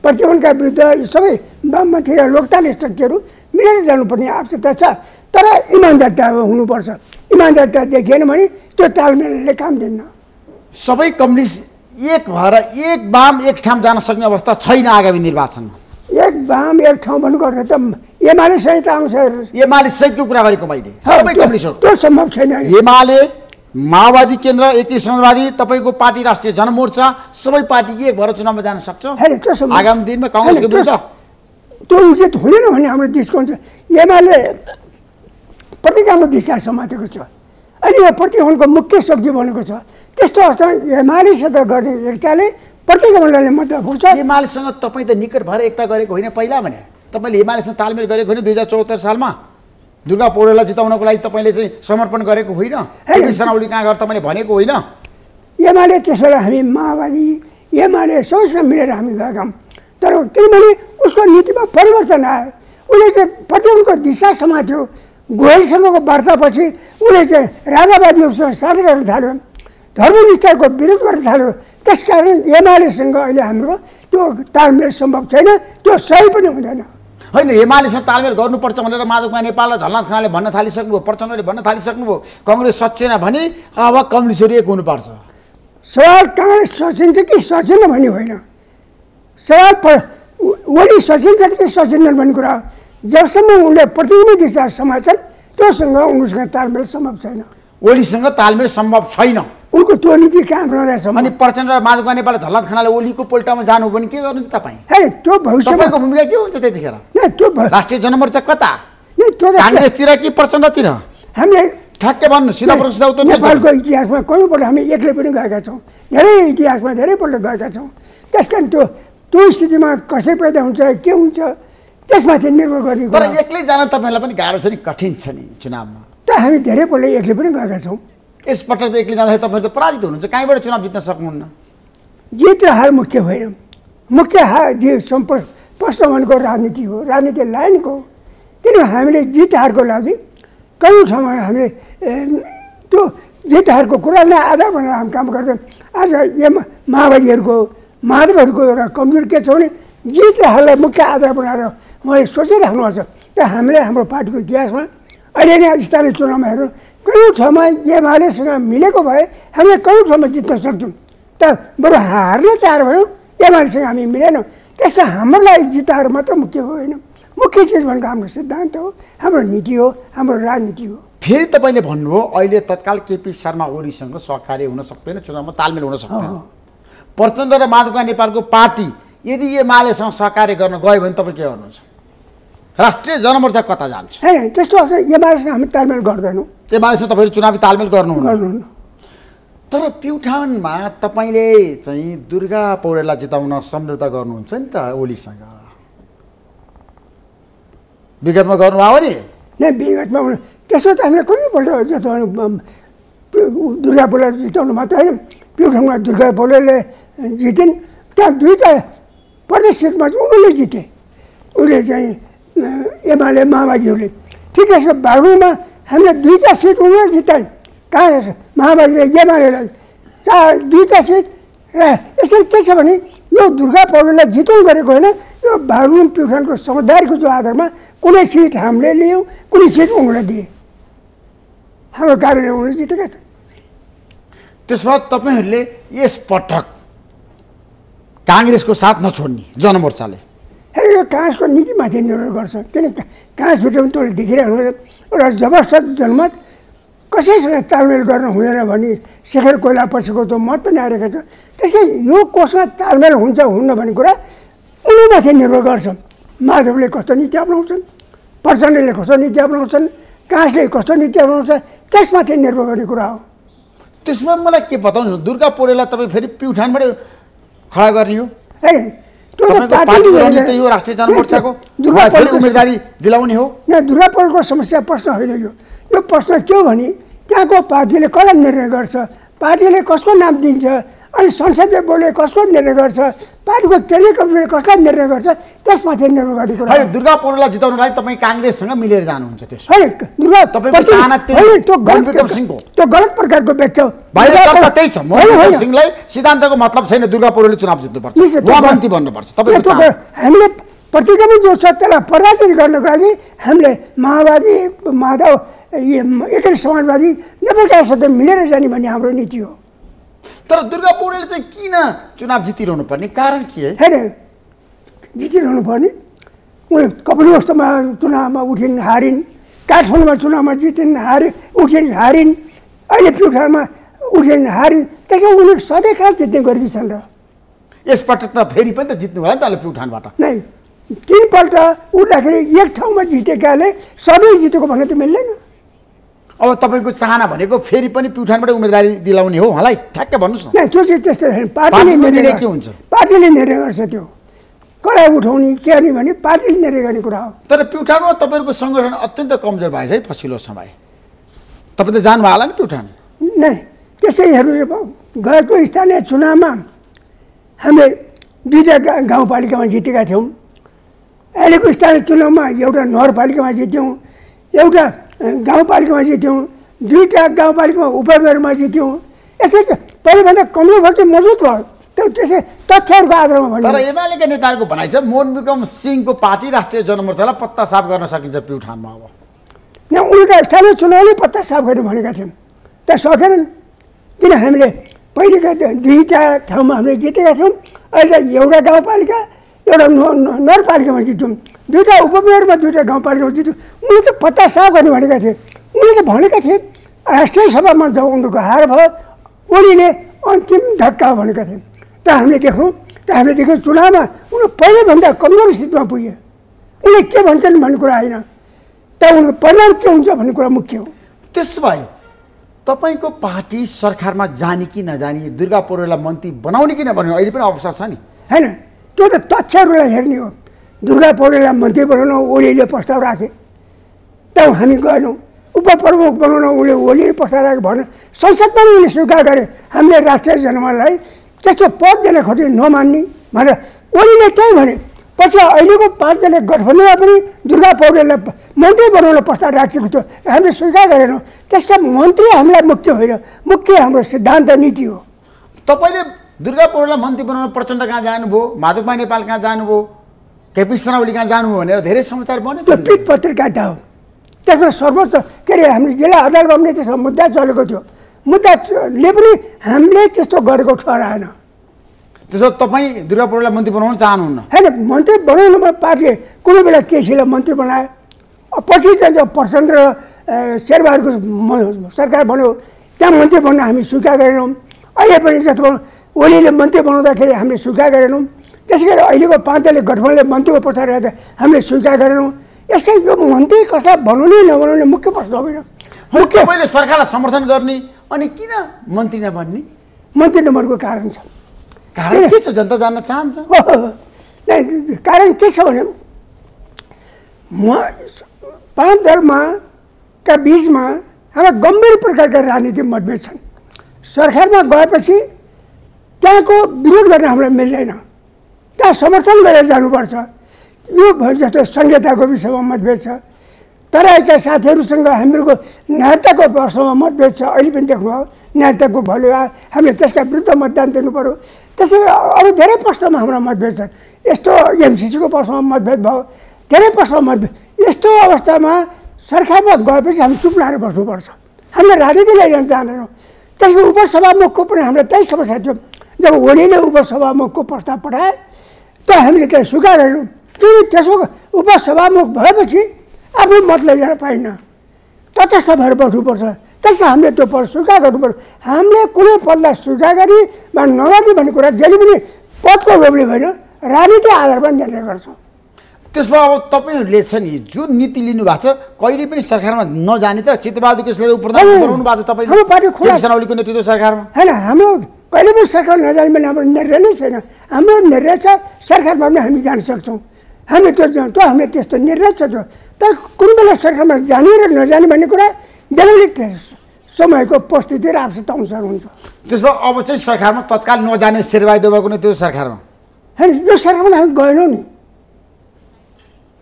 प्रतिबन्धका विरुद्ध सबै वामपन्थी र लोकतान्त्रिक शक्तिहरू मिलेर जानुपर्ने आवश्यकता छ। तर इमान्दारता हुनुपर्छ। इमान्दारता देखिएन भने त्यो तालमेलले काम दिन्न। सबै कम्युनिस्ट एक भएर एक वाम एक ठाउँ जान सक्ने अवस्था छैन आगामी निर्वाचनमा। एक वाम एक ठाउँ भन्नुपर्छ त एमाले सहित आउँछ। एमाले सहितको कुरा गरेको मैले। सबै कम्युनिस्टहरू। त्यो सम्भव छैन। एमाले माओवादी केन्द्र एकीय समाजवादी तपाईँको पार्टी राष्ट्रिय जनमोर्चा सबै पार्टी एक भएर चुनावमा जान सक्छ। आगामी दिनमा कङ्ग्रेसको विरुद्ध। त्यो उचित हुँदैन भने हाम्रो देशको हुन्छ एमाले प्रतिगामी दिशा समातेको छ। अनि यो प्रतिगमनको मुख्य शक्ति बनेको छ। त्यस्तो अवस्थामा एमालेसित गर्ने एकताले प्रतिगमनलाई मद्दत पुग्छ एमालेसँग तपाईँ त निकट भएर एकता गरेको होइन पहिला भने। तपाईँले एमालेसँग तालमेल गरेको होइन दुई हजार चौहत्तर सालमा। दुर्गा पौडेललाई जिताउनको लागि तपाईँले चाहिँ समर्पण गरेको होइन। सनाउली कहाँ गएर तपाईँले भनेको होइन। एमाले त्यसो हामी माओवादी एमाले सबैसँग मिलेर हामी गएका हौँ तर किनभने उसको नीतिमा परिवर्तन आयो उसले चाहिँ प्रतिबन्धको दिशा समात्यो गोयलसँगको वार्तापछि उसले चाहिँ राजावादीहरूसँग साथै गर्न थाल्यो। धर्मनिष्ठाको विरोध गर्न थाल्यो। त्यसकारण एमालेसँग अहिले हाम्रो त्यो तालमेल सम्भव छैन। त्यो सही पनि हुँदैन। होइन एमालेसँग तालमेल गर्नुपर्छ भनेर माधवमा नेपाल र झलनाथ खानाले भन्न थालिसक्नुभयो प्रचण्डले भन्न थालिसक्नुभयो। कङ्ग्रेस सचेन भने अब कम्युनिस्टहरू एक हुनुपर्छ। सवाल काङ्ग्रेस सचिन्छ कि सचिन्न भन्ने होइन? सवाल प ओली सचिन्छ कि सचिन्न भन्ने कुरा जबसम्म उनले प्रतिनिधि दिशा समात्छन् त्योसँग उनीसँग तालमेल सम्भव छैन। ओलीसँग तालमेल सम्भव छैन। उनको त्यो नीति कहाँ रहँदैछ अनि प्रचण्ड र माधवमा नेपाल झलनाथ खानाले ओलीको पोल्टामा जानु भने के गर्नुहुन्छ तपाईँ? है त्यो भविष्यमा तपाईँको भूमिका के हुन्छ त्यतिखेर? त्यो राष्ट्रिय जनमोर्चा कता? काङ्ग्रेसतिर कि प्रचण्डतिर? हामीले ठ्याक्कै भन्नु सिधा प्रश्न नेपालको। इतिहासमा कहिलेपल्ट हामी एक्लै पनि गएका छौँ। धेरै इतिहासमा धेरैपल्ट गएका छौँ। त्यस कारण त्यो त्यो स्थितिमा कसै पैदा हुन्छ के हुन्छ त्यसमाथि निर्भर गर्ने तर। एक्लै जान तपाईँहरूलाई पनि गाह्रो छ नि कठिन छ नि चुनावमा। त हामी धेरैपल्ट एक्लै पनि गएका छौँ। यसपटक त एक्लै जाँदाखेरि तपाईँहरू त पराजित हुनुहुन्छ कहीँबाट चुनाव जित्न सक्नुहुन्न? जित हार मुख्य होइन। मुख्य हार जे सम्पर्क प्रश्नवनको राजनीति हो राजनीति लाइनको किनभने हामीले जित हारको लागि कयौँ ठाउँमा हामीले त्यो जित हारको कुरालाई आधार भनेर हामी काम गर्छौँ आज यो माओवादीहरूको माधवहरूको एउटा कमजोर के छ भने जित र हारलाई मुख्य आधार बनाएर उहाँले सोचिराख्नुपर्छ त हामीले हाम्रो पार्टीको इतिहासमा अहिले नै स्थानीय चुनावमा हेर्नु कयौँ ठाउँमा एमालेसँग मिलेको भए हामीले कयौँ ठाउँमा जित्न सक्छौँ त बरु हार्ने तयार भयौँ एमालेसँग हामी मिलेनौँ। त्यसमा हाम्रो लागि जिताएर मात्र मुख्य होइन। मुख्य चिज भनेको हाम्रो सिद्धान्त हो हाम्रो नीति हो हाम्रो राजनीति हो। फेरि तपाईँले भन्नुभयो अहिले तत्काल केपी शर्मा ओलीसँग सहकार्य हुन सक्दैन चुनावमा तालमेल हुन सक्दैन। प्रचण्ड र माधवका नेपालको पार्टी यदि एमालेसँग सहकार्य गर्न गयो भने तपाईँ के गर्नुहुन्छ? राष्ट्रिय जनमोर्चा कता जान्छ? त्यस्तो एमालेसँग हामी तालमेल गर्दैनौँ। एमालेसँग तपाईँहरू चुनावी तालमेल गर्नुहुन्न। तर प्युठानमा तपाईँले चाहिँ दुर्गा पौडेललाई जिताउन सम्झौता गर्नुहुन्छ नि त ओलीसँग। विगतमा गर्नुभयो नि विगतमा उनी त्यसो त हामीले कुनै पल्ट जिताउनु ब- उ- दुर्गा पोले जिताउनु मात्र होइन। प्युठाङमा दुर्गा पोलेले जितिन् त्यहाँ दुईवटा प्रदेश सिटमा चाहिँ उनीहरूले जिते। उसले चाहिँ एमाले माओवादीहरूले। ठिकै छ बागलुङमा हामीले दुईवटा सिट उनीहरूले जिताए काङ्ग्रेस माओवादीले एमालेलाई। चार दुईवटा सिट। र यसरी के छ भने यो दुर्गा पौडेललाई जिताउनु गरेको होइन यो बागलुङ प्युठानको समुदायको जो आधारमा कुनै सिट हामीले लियौँ कुनै सिट उनीहरूलाई दिए। हाम्रो कारणले उनीहरूले जितेका छन्। त्यसमा तपाईँहरूले यसपटक काङ्ग्रेसको साथ नछोड्ने जनमोर्चाले। हेर यो काँसको नीतिमाथि निर्भर गर्छ। किन काँसभित्र पनि तपाईँले देखिरहनु एउटा जबरजस्त जनमत कसैसँग तालमेल गर्न हुँदैन भने शेखर कोइला पछिको त्यो मत पनि आइरहेको छ। त्यसले यो कोषमा तालमेल हुन्छ हुन्न भन्ने कुरा उनीमाथि निर्भर गर्छ। माधवले कस्तो नीति अप्नाउँछन् प्रचण्डले कस्तो नीति अप्नाउँछन् काँसले कस्तो नीति अप्नाउँछ त्यसमाथि निर्भर गर्ने कुरा हो। त्यसमा मलाई के बताउनु दुर्गा पौडेललाई तपाईँ फेरि प्युठानबाटै खडा गर्ने हो? है त्यो त तपाईँको पार्टीले पार्टीको हेरेर- रणनीति हो राष्ट्रिय जनमोर्चाको उम्मेदवारी दिलाउने हो? न दुर्गापुरको समस्या प्रश्न होइन यो यो प्रश्न के हो भने त्यहाँको पार्टीले कसलाई निर्णय गर्छ? पार्टीले कसको नाम दिन्छ? अनि संसदीय बोर्डले कसको निर्णय गर्छ? पार्टीको केन्द्रीय कमिटीले कसलाई निर्णय गर्छ? त्यसमाथि निर्भर गर्ने कुरा होइन। दुर्गा पौडेललाई जिताउनलाई तपाईँ काङ्ग्रेससँग मिलेर जानुहुन्छ त्यसो। होइन दुर्गा तपाईँको चाहना त्यो सिंहको। त्यो गलत प्रकारको व्याख्या हो। चर्चा त्यही छ। सिंहलाई सिद्धान्तको मतलब छैन दुर्गा पौडेलले चुनाव जित्नुपर्छ। उहाँ मन्त्री बन्नुपर्छ। तपाईँको। हामीले प्रतिगमन जो छ त्यसलाई पराजित गर्नको लागि हामीले माओवादी माधव एकै समाजवादी नेपालका मिलेर जाने भन्ने हाम्रो नीति हो। तर दुर्गा पौडेलले चाहिँ किन चुनाव जितिरहनु पर्ने कारण के? होइन जितिरहनु पर्ने? उनी कपिलवस्तुमा चुनावमा उठिन् हारिन् काठमाडौँमा चुनावमा जितिन् हारि उठिन् हारिन् अहिले प्युठानमा उठिन् हारिन् त्यसमा उनीहरू सधैँ कहाँ जित्ने गरेकी छन् र? यसपटक त फेरि पनि त जित्नु होला नि त अहिले प्युठानबाट। नै तिनपल्ट उठ्दाखेरि एक ठाउँमा जितेकाले सधैँ जितेको भन्न त मिल्दैन। अब तपाईँको चाहना भनेको फेरि पनि प्युठानबाट उम्मेदवारी दिलाउने हो उहाँलाई ठ्याक्कै भन्नुहोस् न। त्यो चाहिँ त्यस्तो पार्टीले निर्णय। के हुन्छ? पार्टीले निर्णय गर्छ त्यो। कसलाई उठाउने के गर्ने भने पार्टीले निर्णय गर्ने कुरा हो। तर प्युठानमा तपाईँहरूको सङ्गठन अत्यन्त कमजोर भएछ है पछिल्लो समय। तपाईँ त जानुभयो होला नि प्युठान? नै त्यसै हेर्नु गएको स्थानीय चुनावमा हामीले दुईवटा गाउँपालिकामा जितेका थियौँ। अहिलेको स्थानीय चुनावमा एउटा नगरपालिकामा जित्यौँ एउटा गाउँपालिकामा जित्यौँ दुईवटा गाउँपालिकामा उपमेयरमा जित्यौँ यसरी पहिलाभन्दा कमजोर भोट चाहिँ मजबुत भयो? त्यो त्यसै तथ्यहरूको आधारमा तर भन्नु एमालेका नेताहरूको भनाइ छ मोहन विक्रम सिंहको पार्टी राष्ट्रिय जनमोर्चालाई पत्ता साफ गर्न सकिन्छ प्युठानमा अब। न उनका स्थानीय चुनावले पत्ता साफ गर्नु भनेका थियौँ तर सकेनन्। किन हामीले पहिलेका दुईवटा ठाउँमा हामीले जितेका थियौँ अहिले त एउटा गाउँपालिका एउटा नगरपालिकामा जित्यौँ दुईवटा उपमेयरमा दुईवटा गाउँपालिकामा जित्यौँ उनले त पत्ता साफ गर्नु भनेका थिए। उनले त भनेका थिए राष्ट्रिय सभामा जब उनीहरूको हार भयो ओलीले अन्तिम धक्का भनेका थिए। त हामीले देख्यौँ त हामीले देख्यौँ चुनावमा उनीहरू पहिल्यैभन्दा कमजोर स्थितिमा पुगे। उनले के भन्छन् भन्ने कुरा होइन। त उनको परिणाम के हुन्छ भन्ने कुरा मुख्य हो। त्यसो भए तपाईँको पार्टी सरकारमा जाने कि नजाने दुर्गा पौडेललाई मन्त्री बनाउने कि नबनाउने अहिले पनि अवसर छ नि। होइन। त्यो त तथ्यहरूलाई हेर्ने हो। दुर्गा पौडेललाई मन्त्री बनाउन ओलीले प्रस्ताव राखे। त हामी गएनौँ। उपप्रमुख बनाउन उसले ओलीले प्रस्ताव राखे भन्न संसदमा उनले स्वीकार गरे। हामीले राष्ट्रिय जनमतलाई त्यस्तो पद दिन खोजे नमान्ने भनेर ओलीले त्यही भने। पछि अहिलेको पार्टीले गठबन्धनमा पनि दुर्गा पौडेललाई मन्त्री बनाउन प्रस्ताव राखेको थियो। हामीले स्वीकार गरेनौँ। त्यसका मन्त्री हामीलाई मुख्य होइन। मुख्य हाम्रो सिद्धान्त नीति हो। तपाईँले दुर्गा पौडेललाई मन्त्री बनाउन प्रचण्ड कहाँ जानुभयो? माधवमा नेपाल कहाँ जानुभयो? केपी ओली कहाँ जानुभयो भनेर धेरै समाचार बन्यो त्यो पत्रिका हो। त्यसमा सर्वोच्च के अरे हामीले जिल्ला अदालतमा पनि त्यसमा मुद्दा चलेको थियो। मुद्दाले पनि हामीले त्यस्तो गरेको ठहराएन। त्यसो तपाईँ दुर्गा पौडेललाई मन्त्री बनाउन चाहनुहुन्न? होइन मन्त्री बनाउनुमा पार्टीले कुनै बेला केसीलाई मन्त्री बनायो पछि चाहिँ प्रचण्ड र शेरबहादुरको सरकार बन्यो त्यहाँ मन्त्री बन्न हामी स्वीकार गरेनौँ। अहिले पनि जस्तो ओलीले मन्त्री बनाउँदाखेरि हामीले स्वीकार गरेनौँ। त्यसै गरी अहिलेको पार्टीले गठबन्धनले मन्त्रीको प्रस्ताव राख्दा हामीले स्वीकार गरेनौँ। यसकै यो मन्त्री कसलाई बनाउने नबनाउने मुख्य प्रश्न होइन मुख्य तपाईँले सरकारलाई समर्थन गर्ने अनि किन मन्त्री नबन्ने? मन्त्री नम्बरको कारण छ। कारण के छ? जनता जान्न चाहन्छ। कारण के छ भने म पाँच दलमा का बिचमा हाम्रा गम्भीर प्रकारका राजनीतिक मतभेद छन्। सरकारमा गएपछि त्यहाँको विरोध गर्न हामीलाई मिल्दैन। त्यहाँ समर्थन गरेर जानुपर्छ। यो जस्तो संहिताको विषयमा मतभेद छ। तराईका साथीहरूसँग हामीहरूको नागरिकताको प्रश्नमा मतभेद छ। अहिले पनि देख्नुभयो भल्यो आयो हामीले त्यसका विरुद्ध मतदान दिनु पऱ्यो त्यसै अरू धेरै प्रश्नमा हाम्रा मतभेद छन् यस्तो एमसिसीको प्रश्नमा मतभेद भयो। धेरै प्रश्नमा मतभेद। यस्तो अवस्थामा सरकारमा गएपछि हामी चुप लाएर बस्नुपर्छ। हामीले राजनीति लैजान चाहँदैनौँ। त्यसको उपसभामुखको पनि हामीलाई त्यही समस्या थियो। जब ओलीले उपसभामुखको प्रस्ताव पठाए त हामीले त्यसलाई स्वीकार गरेनौँ किन त्यसो उपसभामुख भएपछि आफू मत लैजान पाइन्न तटस्थ भएर बस्नुपर्छ त्यसमा हामीले त्यो पद स्वीकार गर्नुपर्छ। हामीले कुनै पदलाई स्वीकार गरी वा नगर्ने भन्ने कुरा जहिले पनि पदको लोभले होइन राजनीति आधारमा निर्णय गर्छौँ। त्यसमा अब तपाईँहरूले छ नि जुन नीति लिनु भएको छ कहिले पनि सरकारमा नजाने त चित्रबहादुर केसले प्रधानमन्त्री बनाउनु भएको छ हाम्रो पार्टी खुला- नेतृत्व सरकारमा। होइन हाम्रो कहिले पनि सरकार नजाने भने हाम्रो निर्णय नै छैन। हाम्रो निर्णय छ सरकारमा पनि हामी जान सक्छौँ। हामी त्यो जान- त्यो हामीले त्यस्तो निर्णय छ। त्यो तर कुन बेला सरकारमा जाने र नजाने भन्ने कुरा बेलौली समयको परिस्थिति र आवश्यकता अनुसार हुन्छ। त्यसमा अब चाहिँ सरकारमा तत्काल नजाने शेरबहादुर देवाको नेतृत्व सरकारमा? होइन यो सरकारमा हामी गएनौँ नि।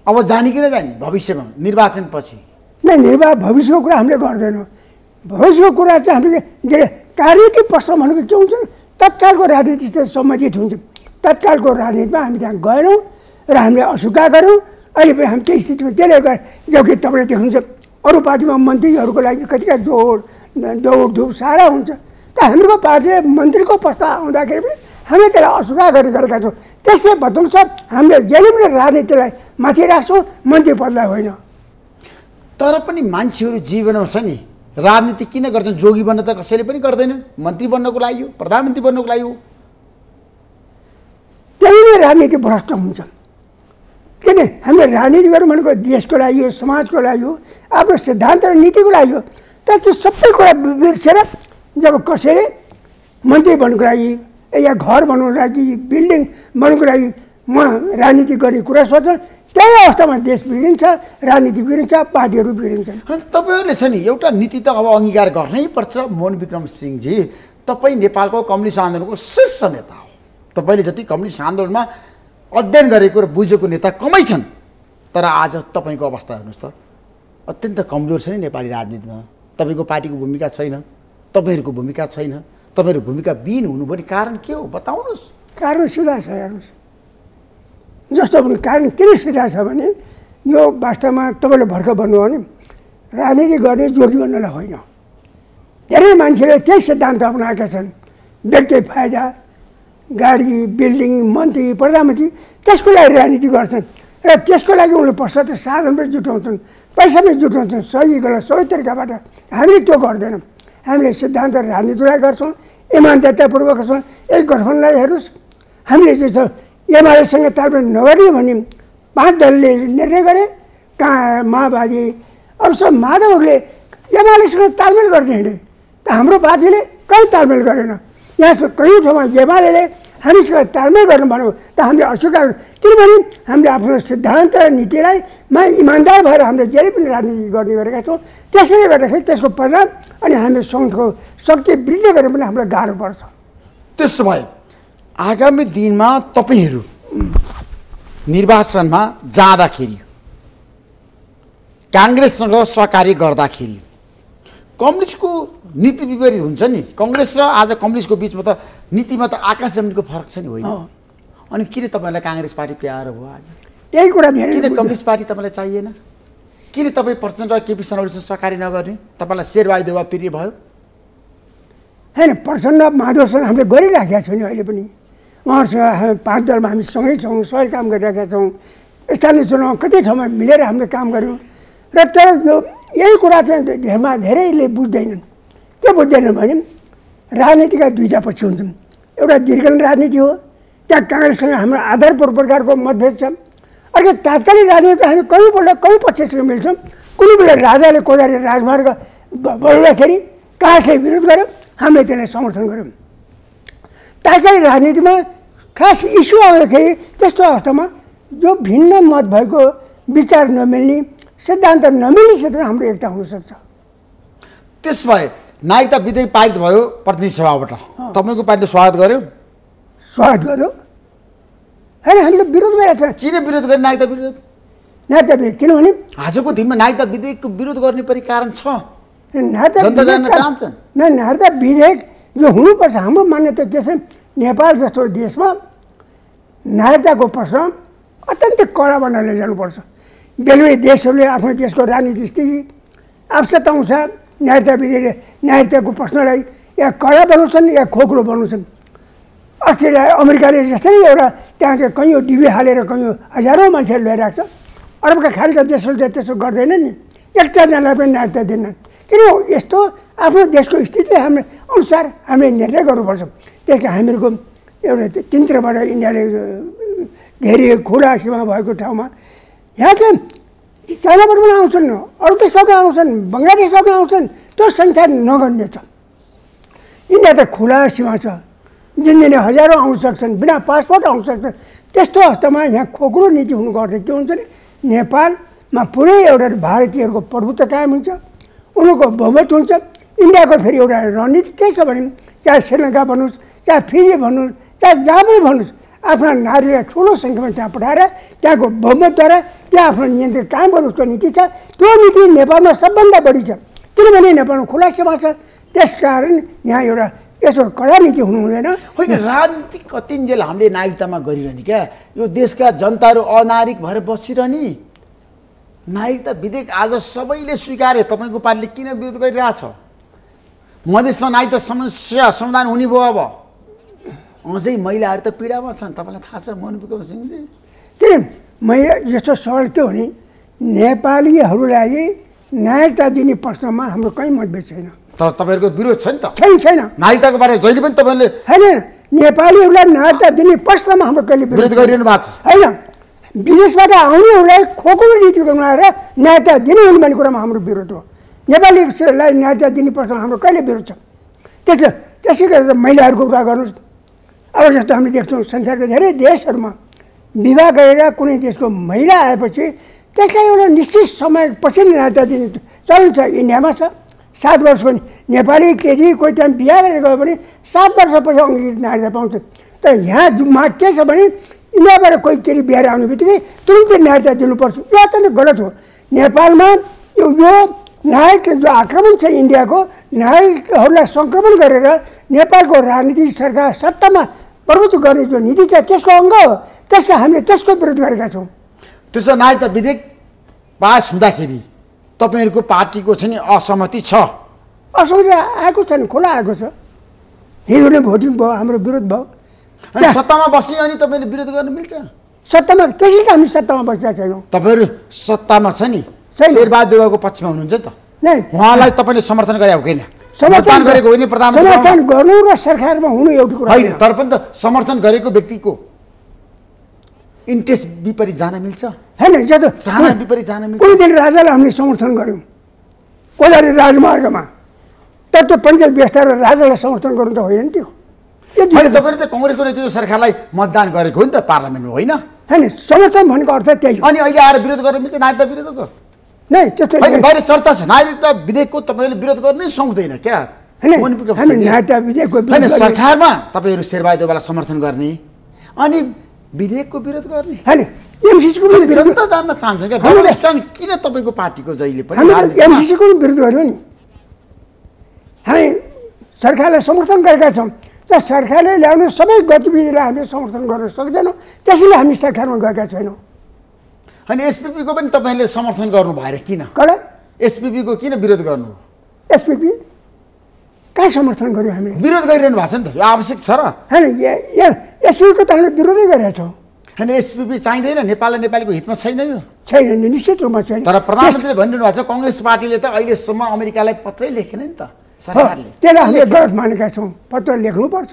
अब जाने कि नजाने? भविष्यमा निर्वाचनपछि। नै निर्वाह भविष्यको कुरा हामीले गर्दैनौँ। भविष्यको कुरा चाहिँ हामीले धेरै कार्यनीतिक प्रश्न भनेको के हुन्छ तत्कालको राजनीति चाहिँ सम्बन्धित हुन्छ। तत्कालको राजनीतिमा हामी त्यहाँ गएनौँ र हामीले अस्वीकार गऱ्यौँ। अहिले पनि हामी त्यही स्थितिमा त्यसले गर्दा जबकि तपाईँले देख्नुहुन्छ अरू पार्टीमा मन्त्रीहरूको लागि कतिका जोड दौडधुप सारा हुन्छ। त हाम्रो पार्टीले मन्त्रीको प्रस्ताव आउँदाखेरि पनि हामीले त्यसलाई अस्वीकार गर्ने गरेका छौँ। त्यसले बताउँछ हामीले जहिले पनि राजनीतिलाई माथि राख्छौँ मन्त्री पदलाई होइन। तर पनि मान्छेहरू जीवनमा छ नि। राजनीति किन गर्छन्? जोगी बन्न त कसैले पनि गर्दैनन् मन्त्री बन्नको लागि हो प्रधानमन्त्री बन्नको लागि हो। त्यही नै राजनीति भ्रष्ट हुन्छ। किन हामीले राजनीति गर्नु भनेको देशको लागि हो समाजको लागि हो आफ्नो सिद्धान्त र नीतिको लागि हो तर त्यो सबै कुरा बिर्सेर जब कसैले मन्त्री बन्नुको लागि या घर बनाउनुको लागि बिल्डिङ बनाउनुको लागि म राजनीति गर्ने कुरा सोध्छ त्यही अवस्थामा देश बिग्रिन्छ राजनीति बिग्रिन्छ पार्टीहरू बिग्रिन्छन् अनि तपाईँहरूले छ नि एउटा नीति त अब अङ्गीकार गर्नै पर्छ। मोहन विक्रम सिंहजी तपाईँ नेपालको कम्युनिस्ट आन्दोलनको शीर्ष नेता हो। तपाईँले जति कम्युनिस्ट आन्दोलनमा अध्ययन गरेको र बुझेको नेता कमै छन्। तर आज तपाईँको अवस्था हेर्नुहोस् त अत्यन्त कमजोर छ नि नेपाली राजनीतिमा। तपाईँको पार्टीको भूमिका छैन तपाईँहरूको भूमिका छैन। तपाईँहरू भूमिका बिन हुनुभयो नि कारण के हो बताउनुहोस्। कारण सिधा छ हेर्नुहोस्। जस्तो पनि कारण किन सिधा छ भने यो वास्तवमा तपाईँले भर्खर भन्नुभयो भने राजनीति गर्ने जोगी बन्नलाई होइन। धेरै मान्छेले त्यही सिद्धान्त अप्नाएका छन्। व्यक्ति फाइदा गाडी बिल्डिङ मन्त्री प्रधानमन्त्री त्यसको लागि राजनीति गर्छन्। र त्यसको लागि उनले पश्चात साधन पनि जुटाउँछन् पैसा पनि जुटाउँछन्। सही गलत सबै तरिकाबाट हामीले त्यो गर्दैनौँ। हामीले सिद्धान्त राजनीतिलाई गर्छौँ इमान्दारतापूर्वक गर्छौँ। एक गठबन्धनलाई हेर्नुहोस् हामीले चाहिँ एमालेसँग तालमेल नगर्ने भने पाँच दलले निर्णय गरे। कहाँ माओवादी अरू सब माधवहरूले एमालेसँग तालमेल गर्दै हिँडे त हाम्रो पार्टीले कहीँ तालमेल गरेन। यहाँ कयौँ ठाउँमा एमाले हामीसँग तालमेल गर्नु भन्यो त हामीले अस्वीकार किनभने हामीले आफ्नो सिद्धान्त र नीतिलाई मा इमान्दार भएर हामीले जहिले पनि राजनीति गर्ने गरेका छौँ। त्यसैले गर्दाखेरि त्यसको परिणाम अनि हामीले सङ्घको शक्ति वृद्धि गरेर पनि हामीलाई गाह्रो पर्छ। त्यसो भए आगामी दिनमा तपाईँहरू निर्वाचनमा जाँदाखेरि काङ्ग्रेससँग सहकार्य गर्दाखेरि कम्युनिस्टको नीति विपरीत हुन्छ नि। कङ्ग्रेस र आज कम्युनिस्टको बिचमा त नीतिमा त आकाश जमिनको फरक छ नि होइन। अनि किन तपाईँलाई काङ्ग्रेस पार्टी प्यारो भयो आज? यही कुरा किन कम्युनिस्ट पार्टी तपाईँलाई चाहिएन? किन तपाईँ प्रचण्ड र केपी शर्मासँग सहकार्य नगर्ने? तपाईँलाई शेरबहादुर प्रिय भयो? होइन प्रचण्ड माधवसँग हामीले गरिराखेका छौँ नि अहिले पनि। उहाँहरूसँग हामी पाँच दलमा हामी सँगै छौँ सबै काम गरिरहेका छौँ। स्थानीय चुनाव कति ठाउँमा मिलेर हामीले काम गऱ्यौँ। र तर यो यही कुरा चाहिँ धेरैले बुझ्दैनन्। के बुझ्दैनन् भने राजनीतिका दुईवटा पक्ष हुन्छन्। एउटा दीर्घकालीन राजनीति हो त्यहाँ काङ्ग्रेससँग हाम्रो आधारपूर्ण प्रकारको मतभेद छ। अर्को तात्कालिक राजनीति हामी कहीँपल्ट कहीँ पक्षसँग मिल्छौँ। कुनै बेला राजाले कोदारी राजमार्ग बढ्दाखेरि काङ्ग्रेसले विरोध गर्यो हामीले त्यसलाई समर्थन गऱ्यौँ तात्कालिक राजनीतिमा खास इस्यु आउँदाखेरि त्यस्तो अवस्थामा जो भिन्न मत भएको विचार नमिल्ने सिद्धान्त नमिल्ने क्षेत्रमा हाम्रो एकता हुनसक्छ। त्यस भए नागरिकता विधेयक पारित भयो प्रतिनिधि सभाबाट। तपाईँको पार्टीले स्वागत गर्यो? स्वागत गऱ्यो होइन हामीले विरोध गरेका छौँ। किन विरोध गर्ने नागरिकता विरोध? नागरिकता किनभने आजको दिनमा नागरिकता विधेयकको विरोध गर्ने पनि कारण छ। नागरिकता विधेयक जो हुनुपर्छ हाम्रो मान्यता के छ नेपाल जस्तो देशमा नागरिकताको प्रश्न अत्यन्तै कडा बनाएर लैजानुपर्छ बेलुकै देशहरूले आफ्नो देशको राजनीतिक स्थिति आवश्यकता अनुसार नागरिकता विधेयकले नागरिकताको प्रश्नलाई या कडा बनाउँछन् या खोक्रो बनाउँछन्। अस्ट्रेलिया अमेरिकाले जस्तै एउटा त्यहाँ चाहिँ कैयौँ डिबी हालेर कैयौँ हजारौँ मान्छेहरू ल्याइरहेको छ। अरबका खालका देशहरूले त्यसो गर्दैन नि। एकजनालाई पनि नागरिकता दिन्न किन यस्तो आफ्नो देशको स्थिति हामीले अनुसार हामीले निर्णय गर्नुपर्छ। त्यस कारण हामीहरूको एउटा तिनतिरबाट इन्डियाले घेरिएको खुला सीमा भएको ठाउँमा यहाँ चाहिँ चाइनाबाट पनि आउँछन् अरू देशबाट आउँछन् बङ्गलादेशबाट आउँछन् त्यो सङ्ख्या नगर्ने छ। इन्डिया त खुला सीमा छ। दिनदिनै हजारौँ आउन सक्छन् बिना पासपोर्ट आउन सक्छन् त्यस्तो अवस्थामा यहाँ खोक्रो नीति हुनुको अर्थ के हुन्छ भने नेपालमा पुरै एउटा भारतीयहरूको प्रभुत्व कायम हुन्छ उनीहरूको बहुमत हुन्छ इन्डियाको फेरि एउटा रणनीति के छ भने चाहे श्रीलङ्का भन्नुहोस् चाहे फिजी भन्नुहोस् चाहे पनि भन्नुहोस् आफ्ना नारीलाई ठुलो सङ्ख्यामा त्यहाँ पठाएर त्यहाँको बहुमतद्वारा त्यहाँ आफ्नो नियन्त्रण कायम गर्नु उसको नीति छ। त्यो नीति नेपालमा सबभन्दा बढी छ। किनभने नेपालमा खुला सेवा छ। त्यसकारण यहाँ एउटा यसो कडा नीति हुनु हुँदैन। होइन राजनीति कतिन्जेल हामीले नागरिकतामा गरिरहने क्या? यो देशका जनताहरू अनागरिक भएर बसिरहने। नागरिकता विधेयक आज सबैले स्वीकारे तपाईँको पार्टीले किन विरोध गरिरहेछ? मधेसमा नागरिकता समस्या समाधान हुने भयो अब। अझै महिलाहरू त पीडामा छन् तपाईँलाई थाहा छ मोहन विक्रम सिंहजी? किन मैले यस्तो सवाल के हो भने नेपालीहरूलाई नागरिकता दिने प्रश्नमा हाम्रो कहीँ मतभेद छैन। तर तपाईँहरूको विरोध छ नि त? छैन छैन। नागरिकताको बारेमा जहिले पनि तपाईँले होइन नेपालीहरूलाई नागरिकता दिने प्रश्नमा हाम्रो कहिले विरोध गरिरहनु भएको छ। होइन विदेशबाट आउनेहरूलाई खोक्रो नीति बनाएर नागरिकता दिने भन्ने कुरामा हाम्रो विरोध हो। नेपालीलाई नागरिकता दिने प्रश्नमा हाम्रो कहिले विरोध छ? त्यसले त्यसै गरेर महिलाहरूको कुरा गर्नुहोस्। अब जस्तो हामी देख्छौँ संसारको धेरै देशहरूमा विवाह गरेर कुनै देशको महिला आएपछि त्यसलाई एउटा निश्चित समयपछि नै नागरिकता दिने चलन छ। इन्डियामा छ। सात वर्ष पनि नेपाली केटी कोही त्यहाँ बिहा गरेर गयो भने सात वर्षपछि अङ्ग्रेजी नागरिकता पाउँछ। तर यहाँ जुम्मा के छ भने इन्डियाबाट कोही केही बिहार आउने बित्तिकै तुरुन्तै नागरिकता दिनुपर्छ। यो अत्यन्त गलत हो। नेपालमा यो यो नायक जो आक्रमण छ इन्डियाको नायकहरूलाई सङ्क्रमण गरेर नेपालको राजनीति सरकार सत्तामा प्रभुत्व गर्ने जो नीति छ त्यसको अङ्ग हो। त्यसलाई हामीले त्यसको विरोध गरेका छौँ। त्यसमा नागरिकता विधेयक पास हुँदाखेरि तपाईँहरूको पार्टीको चाहिँ नि असहमति छ। असुविधा आएको छ नि खोला आएको छ। हिजो नै भोटिङ भयो हाम्रो विरोध भयो। सत्तामा बस्ने अनि तपाईँले विरोध गर्न मिल्छ। सत्तामा त्यसै त हामी सत्तामा बसेका छैनौँ। तपाईँहरू सत्तामा छ नि। शेरबहादुर पक्षमा हुनुहुन्छ नि त। नै। उहाँलाई तपाईँले समर्थन गरे हो किन समर्थन गरेको होइन समर्थन गर्नु र सरकारमा हुनु एउटै कुरा होइन। तर पनि त समर्थन गरेको व्यक्तिको इन्ट्रेस्ट विपरीत जान मिल्छ। होइन चाहना विपरीत जान मिल्छ। कुनै दिन राजालाई हामीले समर्थन गऱ्यौँ? कोदारी राजमार्गमा। तर त्यो पञ्चायत व्यवस्था र राजालाई समर्थन गर्नु त होइन त्यो। तपाईँले त कङ्ग्रेसको नेतृत्व सरकारलाई मतदान गरेको हो नि त पार्लियामेन्टमा होइन? होइन समर्थन भनेको अर्थ त्यही हो। अनि अहिले आएर विरोध गर्न मिल्छ नागरिकता विरोधको। नै त्यस्तो बाहिर चर्चा छ। नागरिकता विधेयकको तपाईँहरूले विरोध गर्नै सुहाउँदैन क्या? होइन गर्ने- सरकारमा तपाईँहरू शेरबहादुरवाला समर्थन गर्ने अनि विधेयकको विरोध गर्ने। होइन जनता जान्न चाहन्छ क्या? किन तपाईँको पार्टीको जहिले पनि? एमसिसीको पनि विरोध गऱ्यौँ नि। हामी सरकारलाई समर्थन गरेका छौँ। तर सरकारले ल्याउने सबै गतिविधिलाई हामीले समर्थन गर्न सक्दैनौँ। त्यसैले हामी सरकारमा गएका छैनौँ। अनि एसपिपीको पनि तपाईँले समर्थन गर्नु भएर किन? कडा? एसपिपीको किन विरोध गर्नु? एसपिपी कहाँ समर्थन गऱ्यौँ हामीले? विरोध गरिरहनु भएको छ नि त यो आवश्यक छ र। होइन एसपिको त हामीले विरोधै गरेका छौँ। होइन एसपिपी चाहिँदैन नेपाल र नेपालीको हितमा छैन यो। छैन नि निश्चित रूपमा छैन। तर प्रधानमन्त्रीले भनिरहनु भएको छ कङ्ग्रेस पार्टीले त अहिलेसम्म अमेरिकालाई पत्रै लेखेन नि त सरकारले। त्यसलाई हामीले गलत मानेका छौँ। पत्र लेख्नुपर्छ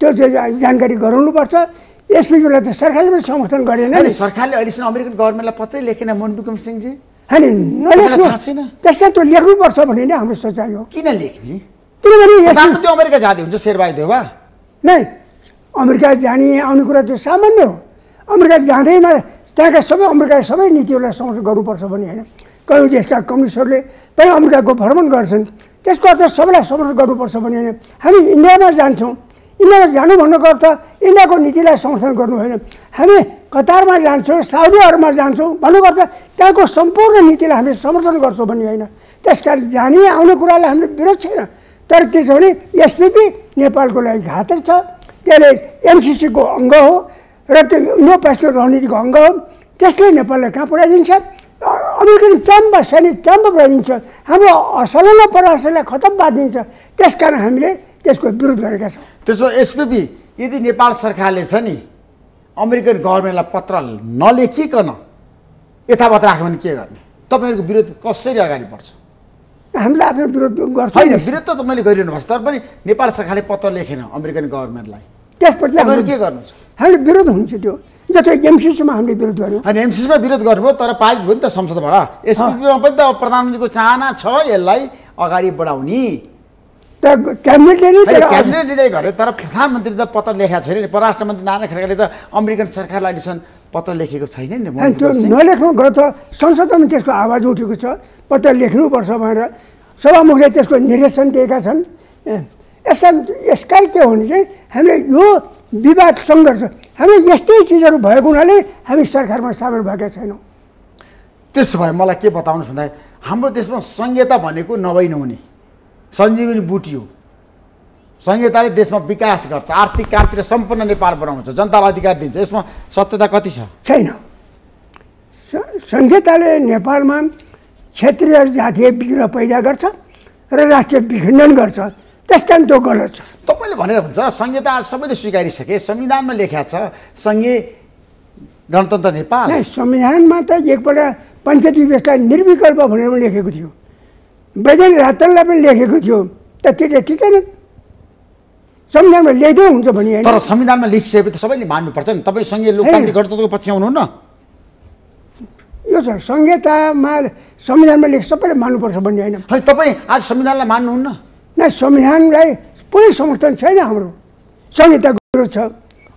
त्यो चाहिँ जानकारी गराउनुपर्छ एसपिपीलाई त सरकारले पनि समर्थन गरेन सरकारले अहिलेसम्म अमेरिकन गभर्मेन्टलाई पत्रै लेखेन मोहनविक्रम सिंहजी। होइन नलेख्नु? त्यसलाई त्यो लेख्नुपर्छ भन्ने नै हाम्रो सोचाइ हो। किन लेख्ने? किनभने प्रधानमन्त्री अमेरिका जाँदै हुन्छ शेरबहादुर देउवा नै अमेरिका जाने आउने कुरा त्यो सामान्य हो। अमेरिका जाँदैमा त्यहाँका सबै अमेरिकाका सबै नीतिहरूलाई समर्थन गर्नुपर्छ भन्ने होइन। कयौँ देशका कम्युनिस्टहरूले पनि अमेरिकाको भ्रमण गर्छन्। त्यसको अर्थ सबैलाई समर्थन गर्नुपर्छ भन्ने होइन। हामी इन्डियामा जान्छौँ। इन्डियामा जानु भन्नुको अर्थ इन्डियाको नीतिलाई समर्थन गर्नु होइन। हामी कतारमा जान्छौँ साउदी अरबमा जान्छौँ भन्नुको अर्थ त्यहाँको सम्पूर्ण नीतिलाई हामीले समर्थन गर्छौँ भन्ने होइन। त्यस कारण जाने आउने कुरालाई हामीले विरोध छैन। तर के छ भने एसपिपी नेपालको लागि घातक छ। त्यसले एमसिसीको अङ्ग हो र त्यो नो पासको रणनीतिको अङ्ग हो। त्यसले नेपाललाई कहाँ पुऱ्याइदिन्छ? अमेरिकन क्याम्पमा सैनिक क्याम्पमा पुऱ्याइदिन्छ। हाम्रो असलना परासलाई खतम पारिदिन्छ। त्यस कारण हामीले त्यसको विरोध गरेका छौँ। त्यसो एसपिपी यदि नेपाल सरकारले छ नि अमेरिकन गभर्मेन्टलाई पत्र नलेखिकन यथावत राख्यो भने के गर्ने? तपाईँहरूको विरोध कसरी अगाडि बढ्छ? हामीले आफ्नो विरोध गर्छौँ। होइन विरोध त तपाईँले गरिरहनु भएको छ तर पनि नेपाल सरकारले पत्र लेखेन अमेरिकन गभर्मेन्टलाई। त्यसपछि हाम्रो- के गर्नुहुन्छ? हामीले विरोध हुन्छ त्यो। जस्तै एमसिसीमा हामीले विरोध गऱ्यौँ अनि एमसिसीमा विरोध गर्नुभयो तर पारित भयो नि त संसदबाट। एसपिपीमा पनि त प्रधानमन्त्रीको चाहना छ यसलाई अगाडि बढाउने। त क्याबिनेटले नै होइन त्यसलाई अझ- क्याबिनेट निर्णय गरे तर प्रधानमन्त्री त पत्र लेखेको छैन नि। परराष्ट्र मन्त्री नारायण खड्काले त अमेरिकन सरकारलाई अहिलेसम्म पत्र लेखेको छैन नि। नलेख्नु गयो त संसदमा त्यसको आवाज उठेको छ पत्र लेख्नुपर्छ भनेर सभामुखले त्यसको निर्देशन दिएका छन्। यसका यसकाल के हो भने चाहिँ हामीले यो विवाद सङ्घर्ष हामीले यस्तै चिजहरू भएको हुनाले हामी सरकारमा सामेल भएका छैनौँ। त्यसो भए मलाई के बताउनुहोस् भन्दा हाम्रो देशमा संहिता भनेको नभई नहुने सञ्जीवनी बुटी हो संहिताले देशमा विकास गर्छ आर्थिक क्रान्ति र सम्पन्न नेपाल बनाउँछ जनतालाई अधिकार दिन्छ। यसमा सत्यता कति छ? छैन। संहिताले नेपालमा क्षेत्रीय जातीय विग्रह पैदा गर्छ र राष्ट्रिय विखण्डन गर्छ। त्यस कारण त्यो गलत छ। तपाईँले भनेर हुन्छ संहिता सबैले स्वीकारिसके संविधानमा लेखा छ सङ्घीय गणतन्त्र नेपाल। संविधानमा त एकपल्ट पञ्चायती व्यवस्था निर्विकल्प भनेर लेखेको थियो। वैजन रातनलाई पनि लेखेको थियो। त त्यो त ठिकै न। संविधानमा लेख्दै हुन्छ भने तर संविधानमा लेखिसकेपछि त सबैले मान्नुपर्छ नि। तपाईँ सङ्घीय लोकतान्त्रिक गणतन्त्रको पक्षमा हुनुहुन्न यो छ संहितामा संविधानमा लेख सबैले मान्नुपर्छ भन्ने होइन। है तपाईँ आज संविधानलाई मान्नुहुन्न? न संविधानलाई पुरै समर्थन छैन हाम्रो। संहिताको विरोध छ।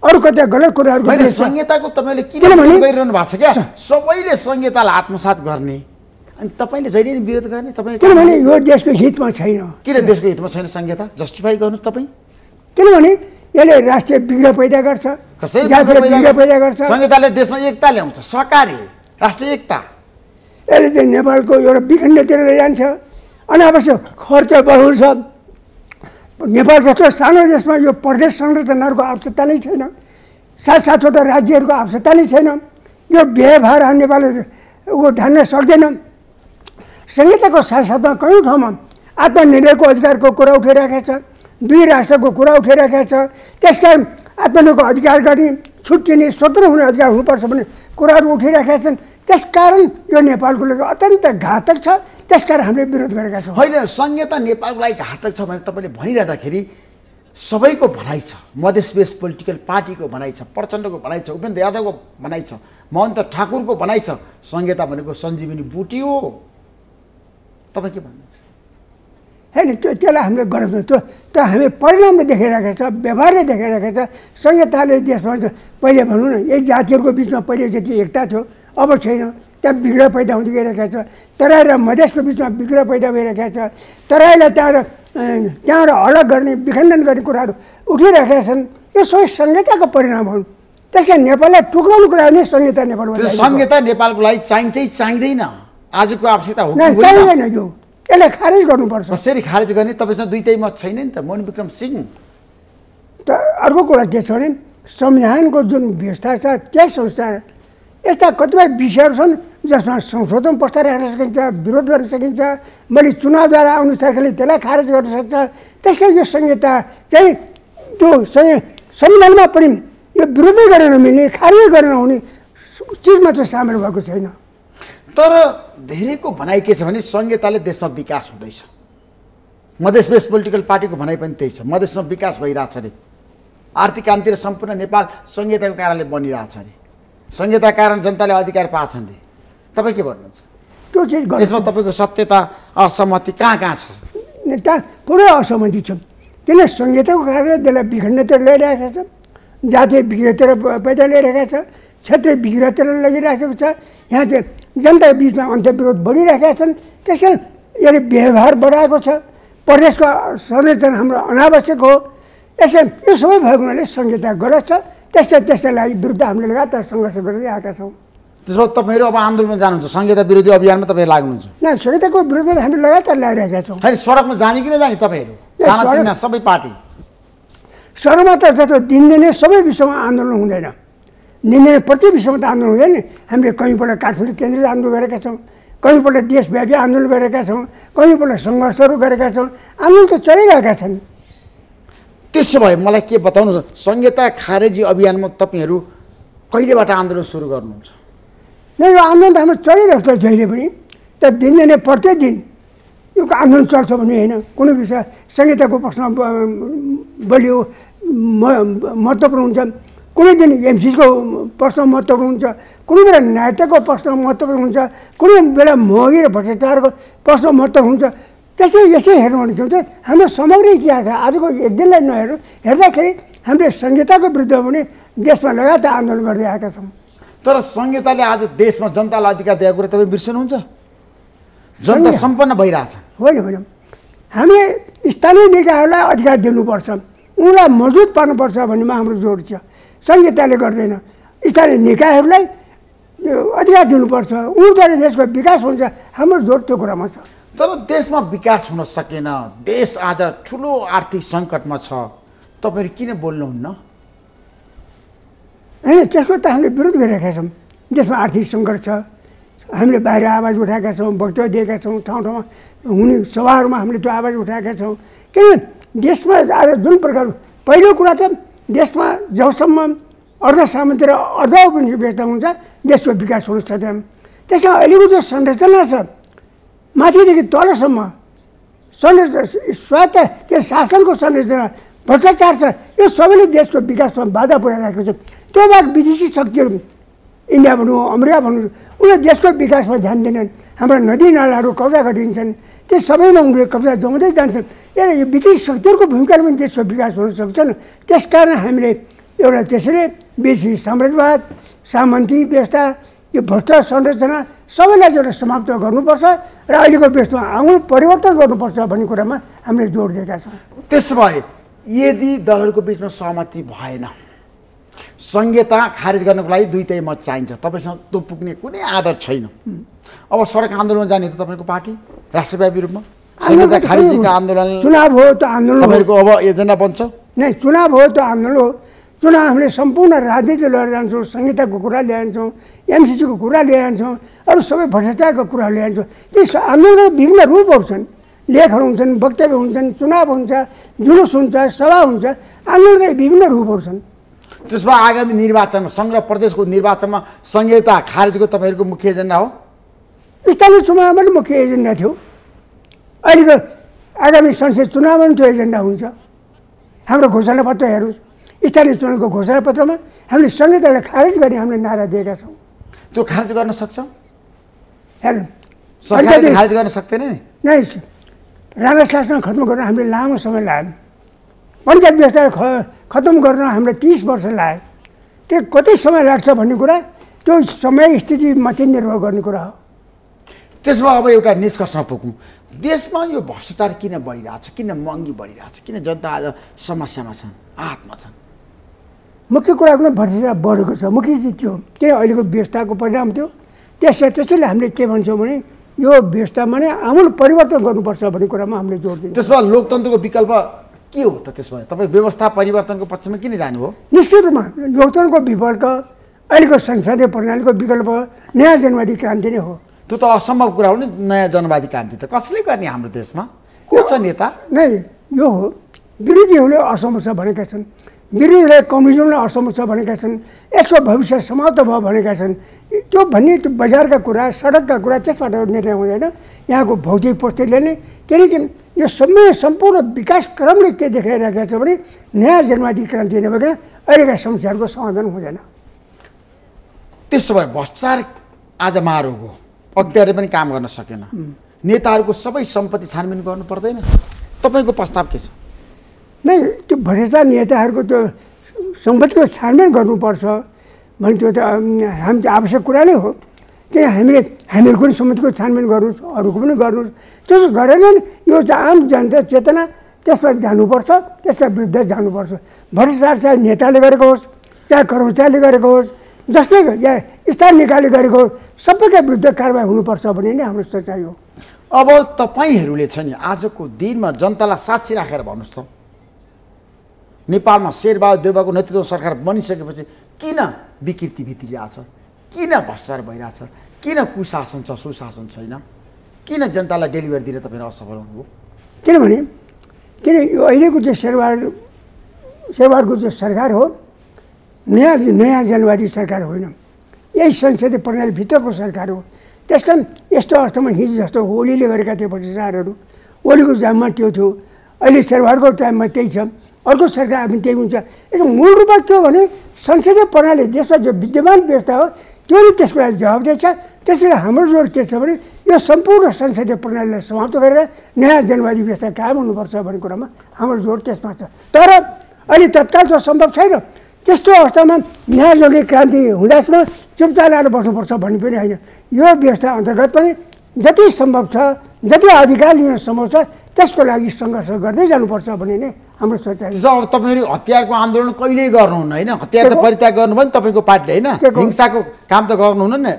अरू कता गलत छ संहिताको तपाईँले किन गरिरहनु भएको छ क्या? सबैले संहितालाई आत्मसात गर्ने। अनि तपाईँले जहिले नि विरोध गर्ने तपाईँ किनभने यो देशको हितमा छैन। किन देशको हितमा छैन संहिता? जस्टिफाई गर्नुहोस् तपाईँ। किनभने यसले राष्ट्रिय विग्रह पैदा गर्छ पैदा गर्छ। संहिताले देशमा एकता ल्याउँछ सहकारी राष्ट्रिय एकता। यसले चाहिँ नेपालको एउटा विखण्डतिर लैजान्छ अनावश्यक खर्च बढाउँछ नेपाल जस्तो सानो देशमा यो प्रदेश संरचनाहरूको आवश्यकता नै छैन। सात सातवटा राज्यहरूको आवश्यकता नै छैन। यो व्यवहार नेपालले ऊ धान्न सक्दैन। संहिताको साथसाथमा कयौँ ठाउँमा आत्मनिर्णयको अधिकारको कुरा उठिरहेको छ दुई राष्ट्रको कुरा उठिरहेको छ। त्यस कारण आत्मनिर्भरको अधिकार गर्ने छुट्टिने स्वतन्त्र हुने अधिकार हुनुपर्छ भन्ने कुराहरू उठिरहेका छन्। त्यसकारण यो नेपालको लागि अत्यन्त घातक छ। त्यसकारण हामीले विरोध गरेका छौँ। होइन संहिता नेपालको लागि घातक छ भनेर तपाईँले भनिरहँदाखेरि सबैको भनाइ छ। मधेस बेस पोलिटिकल पार्टीको भनाइ छ प्रचण्डको भनाइ छ उपेन्द्र यादवको भनाइ छ महन्त ठाकुरको भनाइ छ। संहिता भनेको सञ्जीवनी बुटी हो। तपाईँ के भन्नुहुन्छ? होइन त्यो त्यसलाई हामीले गराउँछौँ त्यो त्यो हामी परिणामले देखाइरहेको छ व्यवहारले देखाइरहेको छ संहिताले देशमा पहिले भनौँ न यही जातिहरूको बिचमा पहिले जति एकता थियो अब छैन। त्यहाँ विग्रह पैदा हुँदै गइरहेको छ। तराई र मधेसको बिचमा विग्रह पैदा भइरहेको छ। तराईलाई त्यहाँबाट त्यहाँबाट अलग गर्ने विखण्डन गर्ने कुराहरू उठिरहेका छन्। यो सबै संहिताको परिणाम हुन् त्यस नेपाललाई टुक्राउनुको लागि नै संहिता नेपालमा। संहिता नेपालको लागि चाहिन्छै चाहिँदैन। आजको आवश्यकता हो? चाहिँदैन यो। यसलाई खारेज गर्नुपर्छ। कसरी खारेज गर्ने? तपाईँसँग दुइटै मत छैन नि त। मोहन विक्रम सिंह। त अर्को कुरा के छ भने संविधानको जुन व्यवस्था छ त्यस अनुसार यस्ता कतिपय विषयहरू छन् जसमा संशोधन प्रस्ताव राख्न सकिन्छ विरोध गर्न सकिन्छ मैले चुनावद्वारा अनुसारले त्यसलाई खारेज गर्न सक्छ। त्यस कारण यो संहिता चाहिँ त्यो संविधानमा पनि यो विरोधै गर्न नमिल्ने खारेज गर्न नहुने चिजमा चाहिँ सामेल भएको छैन। तर धेरैको भनाइ के छ भने संहिताले देशमा विकास हुँदैछ। मधेस बेस पोलिटिकल पार्टीको भनाइ पनि त्यही छ। मधेसमा विकास भइरहेछ अरे। आर्थिक क्रान्ति र सम्पूर्ण नेपाल संहिताको कारणले बनिरहेछ अरे। संहिताको कारण जनताले अधिकार पाछन् अरे। तपाईँ के भन्नुहुन्छ? त्यो चिज यसमा तपाईँको सत्यता असहमति कहाँ कहाँ छ? त्यहाँ पुरै असहमति छन् त्यसले संहिताको कारणले त्यसलाई विखण्डतिर ल्याइरहेको छ। जातीय विग्रहतिर पैदा ल्याइरहेको छ। क्षेत्रीय विग्रहतिर लगिरहेको छ। यहाँ चाहिँ जनताको बिचमा अन्तर्विरोध बढिरहेका छन्। त्यस कारण यसले व्यवहार बढाएको छ। प्रदेशको संरचना हाम्रो अनावश्यक हो। यसले यो सबै भएको हुनाले संहिता गलत छ। त्यसका त्यसका लागि विरुद्ध हामीले लगातार सङ्घर्ष गर्दै आएका छौँ। त्यसमा तपाईँहरू अब आन्दोलनमा जानुहुन्छ। संहिता विरोधी अभियानमा तपाईँ लाग्नुहुन्छ। न संहिताको विरुद्धमा हामी लगातार लगाइरहेका छौँ। होइन सडकमा जाने कि नजाने तपाईँहरू? सबै पार्टी। सरमा त जस्तो दिनदिनै सबै विषयमा आन्दोलन हुँदैन। दिनदिनै प्रति विषयमा त आन्दोलन हुँदैन नि हामीले कहीँपल्ट काठमाडौँ केन्द्रित आन्दोलन गरेका छौँ कहीँपल्ट देशव्यापी आन्दोलन गरेका छौँ कहीँपल्ट सङ्घर्षहरू गरेका छौँ आन्दोलन त चलिरहेका छन्। त्यसो भए मलाई के बताउनु संहिता खारेजी अभियानमा तपाईँहरू कहिलेबाट आन्दोलन सुरु गर्नुहुन्छ? न यो आन्दोलन त हाम्रो चलिरहेको छ जहिले पनि त दिनदिनै प्रत्येक दिन यो आन्दोलन चल्छ भने होइन। कुनै विषय संहिताको प्रश्न बलियो म- महत्त्वपूर्ण हुन्छ। कुनै दिन एमसिसको प्रश्न महत्त्वपूर्ण हुन्छ कुनै बेला नायताको प्रश्न महत्त्वपूर्ण हुन्छ कुनै बेला महँगी र भ्रष्टाचारको प्रश्न महत्त्वपूर्ण हुन्छ। त्यसै यसै हेर्नु भने के हुन्छ हाम्रो समग्र इतिहास आजको एक दिनलाई नहेर्नु हेर्दाखेरि हामीले संहिताको विरुद्धमा पनि देशमा लगातार आन्दोलन गर्दै आएका छौँ। तर संहिताले आज देशमा जनतालाई अधिकार दिएको कुरा तपाईँ बिर्सनुहुन्छ? जनता सम्पन्न भइरहेछ। होइन होइन। हामीले स्थानीय निकायहरूलाई अधिकार दिनुपर्छ उनलाई मजबुत पार्नुपर्छ भन्नेमा हाम्रो जोड छ। संहिताले गर्दैन। स्थानीय निकायहरूलाई अधिकार दिनुपर्छ। उनीद्वारा देशको विकास हुन्छ हाम्रो जोड त्यो कुरामा छ। तर देशमा विकास हुन सकेन। देश आज ठुलो आर्थिक सङ्कटमा छ। तपाईँहरू किन बोल्नुहुन्न? होइन त्यसको त हामीले विरोध गरिरहेका छौँ। देशमा आर्थिक सङ्कट छ। हामीले बाहिर आवाज उठाएका छौँ वक्तव्य दिएका छौँ ठाउँ ठाउँमा हुने सभाहरूमा हामीले त्यो आवाज उठाएका छौँ। किनभने देशमा आज जुन प्रकार पहिलो कुरा त देशमा जबसम्म अर्ध सामन्ती र अर्ध व्यवस्था हुन्छ देशको विकास हुन सक्दैन। त्यसमा अहिलेको जो संरचना छ माथिदेखि तलसम्म संरचना स्वायत्त के शासनको संरचना भ्रष्टाचार छ यो सबैले देशको विकासमा बाधा पुऱ्याइरहेको छ। त्यो बाहेक विदेशी शक्तिहरू इन्डिया भनौँ अमेरिका भनौँ उनीहरू देशको विकासमा ध्यान दिँदैनन्। हाम्रा नदी नालाहरू कब्जा गरिदिन्छन्। त्यो सबैमा उनीहरूले कब्जा जमाउँदै जान्छन् यसले यो विदेशी शक्तिहरूको भूमिकाले पनि देशको विकास हुन सक्छन् त्यसकारण हामीले एउटा त्यसैले बेसी साम्राज्यवाद सामन्ती व्यवस्था यो भ्रष्ट संरचना सबैलाई एउटा समाप्त गर्नुपर्छ र अहिलेको व्यवस्थामा आउनु परिवर्तन गर्नुपर्छ भन्ने कुरामा हामीले जोड दिएका छौँ त्यसो भए यदि दलहरूको बिचमा सहमति भएन संहिता खारेज गर्नको लागि दुई तय मत चाहिन्छ। तपाईँसँग त्यो पुग्ने कुनै आधार छैन। अब सडक आन्दोलनमा जाने त तपाईँको पार्टी राष्ट्रव्यापी रूपमा। संहिता खारेजीको आन्दोलन चुनाव हो त्यो आन्दोलन हो। तपाईँहरूको अब एजेन्डा बन्छ। नै चुनाव हो त्यो आन्दोलन हो। चुनाव हामीले सम्पूर्ण राजनीति लिएर जान्छौँ संहिताको कुरा ल्याइन्छौँ एमसिसीको कुरा ल्याइन्छौँ अरू सबै भ्रष्टाचारको कुरा ल्याइन्छौँ त्यस आन्दोलनका विभिन्न रूपहरू छन्। लेखहरू हुन्छन् वक्तव्य हुन्छन् चुनाव हुन्छ जुलुस हुन्छ सभा हुन्छ। आन्दोलनका विभिन्न रूपहरू छन्। त्यसमा आगामी निर्वाचनमा सङ्घ प्रदेशको निर्वाचनमा संहिता खारेजको तपाईँहरूको मुख्य एजेन्डा हो? स्थानीय चुनावमा पनि मुख्य एजेन्डा थियो। अहिलेको आगामी संसद चुनावमा पनि त्यो एजेन्डा हुन्छ। हाम्रो घोषणापत्र हेर्नुहोस्। स्थानीय चुनावको घोषणापत्रमा हामीले संहितालाई खारेज गर्ने हामीले नारा दिएका छौँ। त्यो खारेज गर्न सक्छ? हेर्नु। खारेज गर्न सक्दैन नि? नै राणा शासन खत्म गर्न हामीले लामो समय लाग्यो। पञ्चायत व्यवस्था ख खत्तम गर्न हामीलाई तिस वर्ष लाग्यो। त्यो कति समय लाग्छ भन्ने कुरा त्यो समय स्थितिमाथि निर्भर गर्ने कुरा हो। त्यसमा अब एउटा निष्कर्षमा पुगौँ देशमा यो भ्रष्टाचार किन बढिरहेछ किन महँगी बढिरहेछ किन जनता आज समस्यामा छन् आत्मा छन्? मुख्य कुरा पनि भ्रष्टाचार बढेको छ। मुख्य चाहिँ त्यो त्यही अहिलेको व्यवस्थाको परिणाम थियो त्यसलाई त्यसैले हामीले के भन्छौँ भने यो व्यवस्थामा नै आमूल परिवर्तन गर्नुपर्छ भन्ने कुरामा हामीले जोड दिन्छौँ। त्यसमा लोकतन्त्रको विकल्प के हो त त्यसमा? तपाईँ व्यवस्था परिवर्तनको पक्षमा किन जानुभयो? निश्चित रूपमा लोकतन्त्रको विकल्प अहिलेको संसदीय प्रणालीको विकल्प नयाँ जनवादी क्रान्ति नै हो। त्यो त असम्भव कुरा हो नि नयाँ जनवादी क्रान्ति त। कसले गर्ने हाम्रो देशमा? को छ नेता? नै यो हो। विरोधीहरूले असम्भव छ भनेका छन्। विरोधीहरूले कम्युनिजमलाई असम्भव छ भनेका छन्। यसको भविष्य समाप्त भयो भनेका छन्। त्यो भन्ने त्यो बजारका कुरा सडकका कुरा त्यसबाट निर्णय हुँदैन। यहाँको भौतिक पुस्तिकले नै। किनकि यो समय सम्पूर्ण विकास क्रमले के देखाइरहेको छ भने नयाँ जनवादी क्रान्ति नभइकन अहिलेका समस्याहरूको समाधान हुँदैन। त्यसो भए भ्रष्टाचार आज महारोग हो। अख्तियारले पनि काम गर्न सकेन। नेताहरूको सबै सम्पत्ति छानबिन गर्नु पर्दैन। तपाईँको प्रस्ताव के छ? नै त्यो भ्रष्टाचार नेताहरूको त्यो सम्पत्तिको छानबिन गर्नुपर्छ भने त्यो त हामी त आवश्यक कुरा नै हो। किन हामीले हामीहरूको पनि सम्पत्तिको छानबिन गर्नुहोस् अरूको पनि गर्नुहोस्। त्यसो गरेन यो आम जनता चेतना त्यसमा जानुपर्छ त्यसका विरुद्ध जानुपर्छ। भ्रष्टाचार चाहे नेताले गरेको होस् चाहे कर्मचारीले गरेको होस् जसले या स्थान निकायले गरेको होस् सबैका विरुद्ध कारवाही हुनुपर्छ भन्ने नै हाम्रो सोचाइ हो। अब तपाईँहरूले छ नि आजको दिनमा जनतालाई साक्षी राखेर भन्नुहोस् त। नेपालमा शेरबहादुर देउबाको नेतृत्व सरकार बनिसकेपछि किन विकृति भित्रिरहेछ किन भ्रष्टाचार भइरहेछ? किन कुशासन छ सुशासन छैन? किन जनतालाई डेलिभरी दिएर तपाईँहरू असफल हुनुभयो किनभने किन यो अहिलेको चाहिँ शेरबहादुर शेरबहादुरको चाहिँ सरकार हो नयाँ नयाँ जनवादी सरकार होइन। यही संसदीय प्रणालीभित्रको सरकार हो। त्यस कारण यस्तो अर्थमा हिजो जस्तो ओलीले गरेका थिए भ्रष्टाचारहरू ओलीको जाममा त्यो थियो। अहिले शेरबहादुरको टाइममा त्यही छ। अर्को सरकार पनि त्यही हुन्छ। यसको मूल रूपमा के हो भने संसदीय प्रणाली देशमा जो विद्यमान व्यवस्था हो त्यो नै त्यसको लागि जवाबदेही छ। त्यसैले हाम्रो जोड के छ भने यो सम्पूर्ण संसदीय प्रणालीलाई समाप्त गरेर नयाँ जनवादी व्यवस्था कायम हुनुपर्छ भन्ने कुरामा हाम्रो जोड त्यसमा छ। तर अहिले तत्काल त्यो सम्भव छैन। त्यस्तो अवस्थामा नयाँ जनवादी क्रान्ति हुँदासम्म चुपचाप लगाएर बस्नुपर्छ भन्ने पनि होइन। यो व्यवस्था अन्तर्गत पनि जति सम्भव छ जति अधिकार लिन सम्भव छ त्यसको लागि सङ्घर्ष गर्दै जानुपर्छ भन्ने नै हाम्रो सोचाइ अब तपाईँहरू हतियारको आन्दोलन कहिल्यै गर्नुहुन्न होइन? हतियार त? परित्याग गर्नुभयो नि तपाईँको पार्टीले होइन? हिंसाको काम त गर्नुहुन्न नि।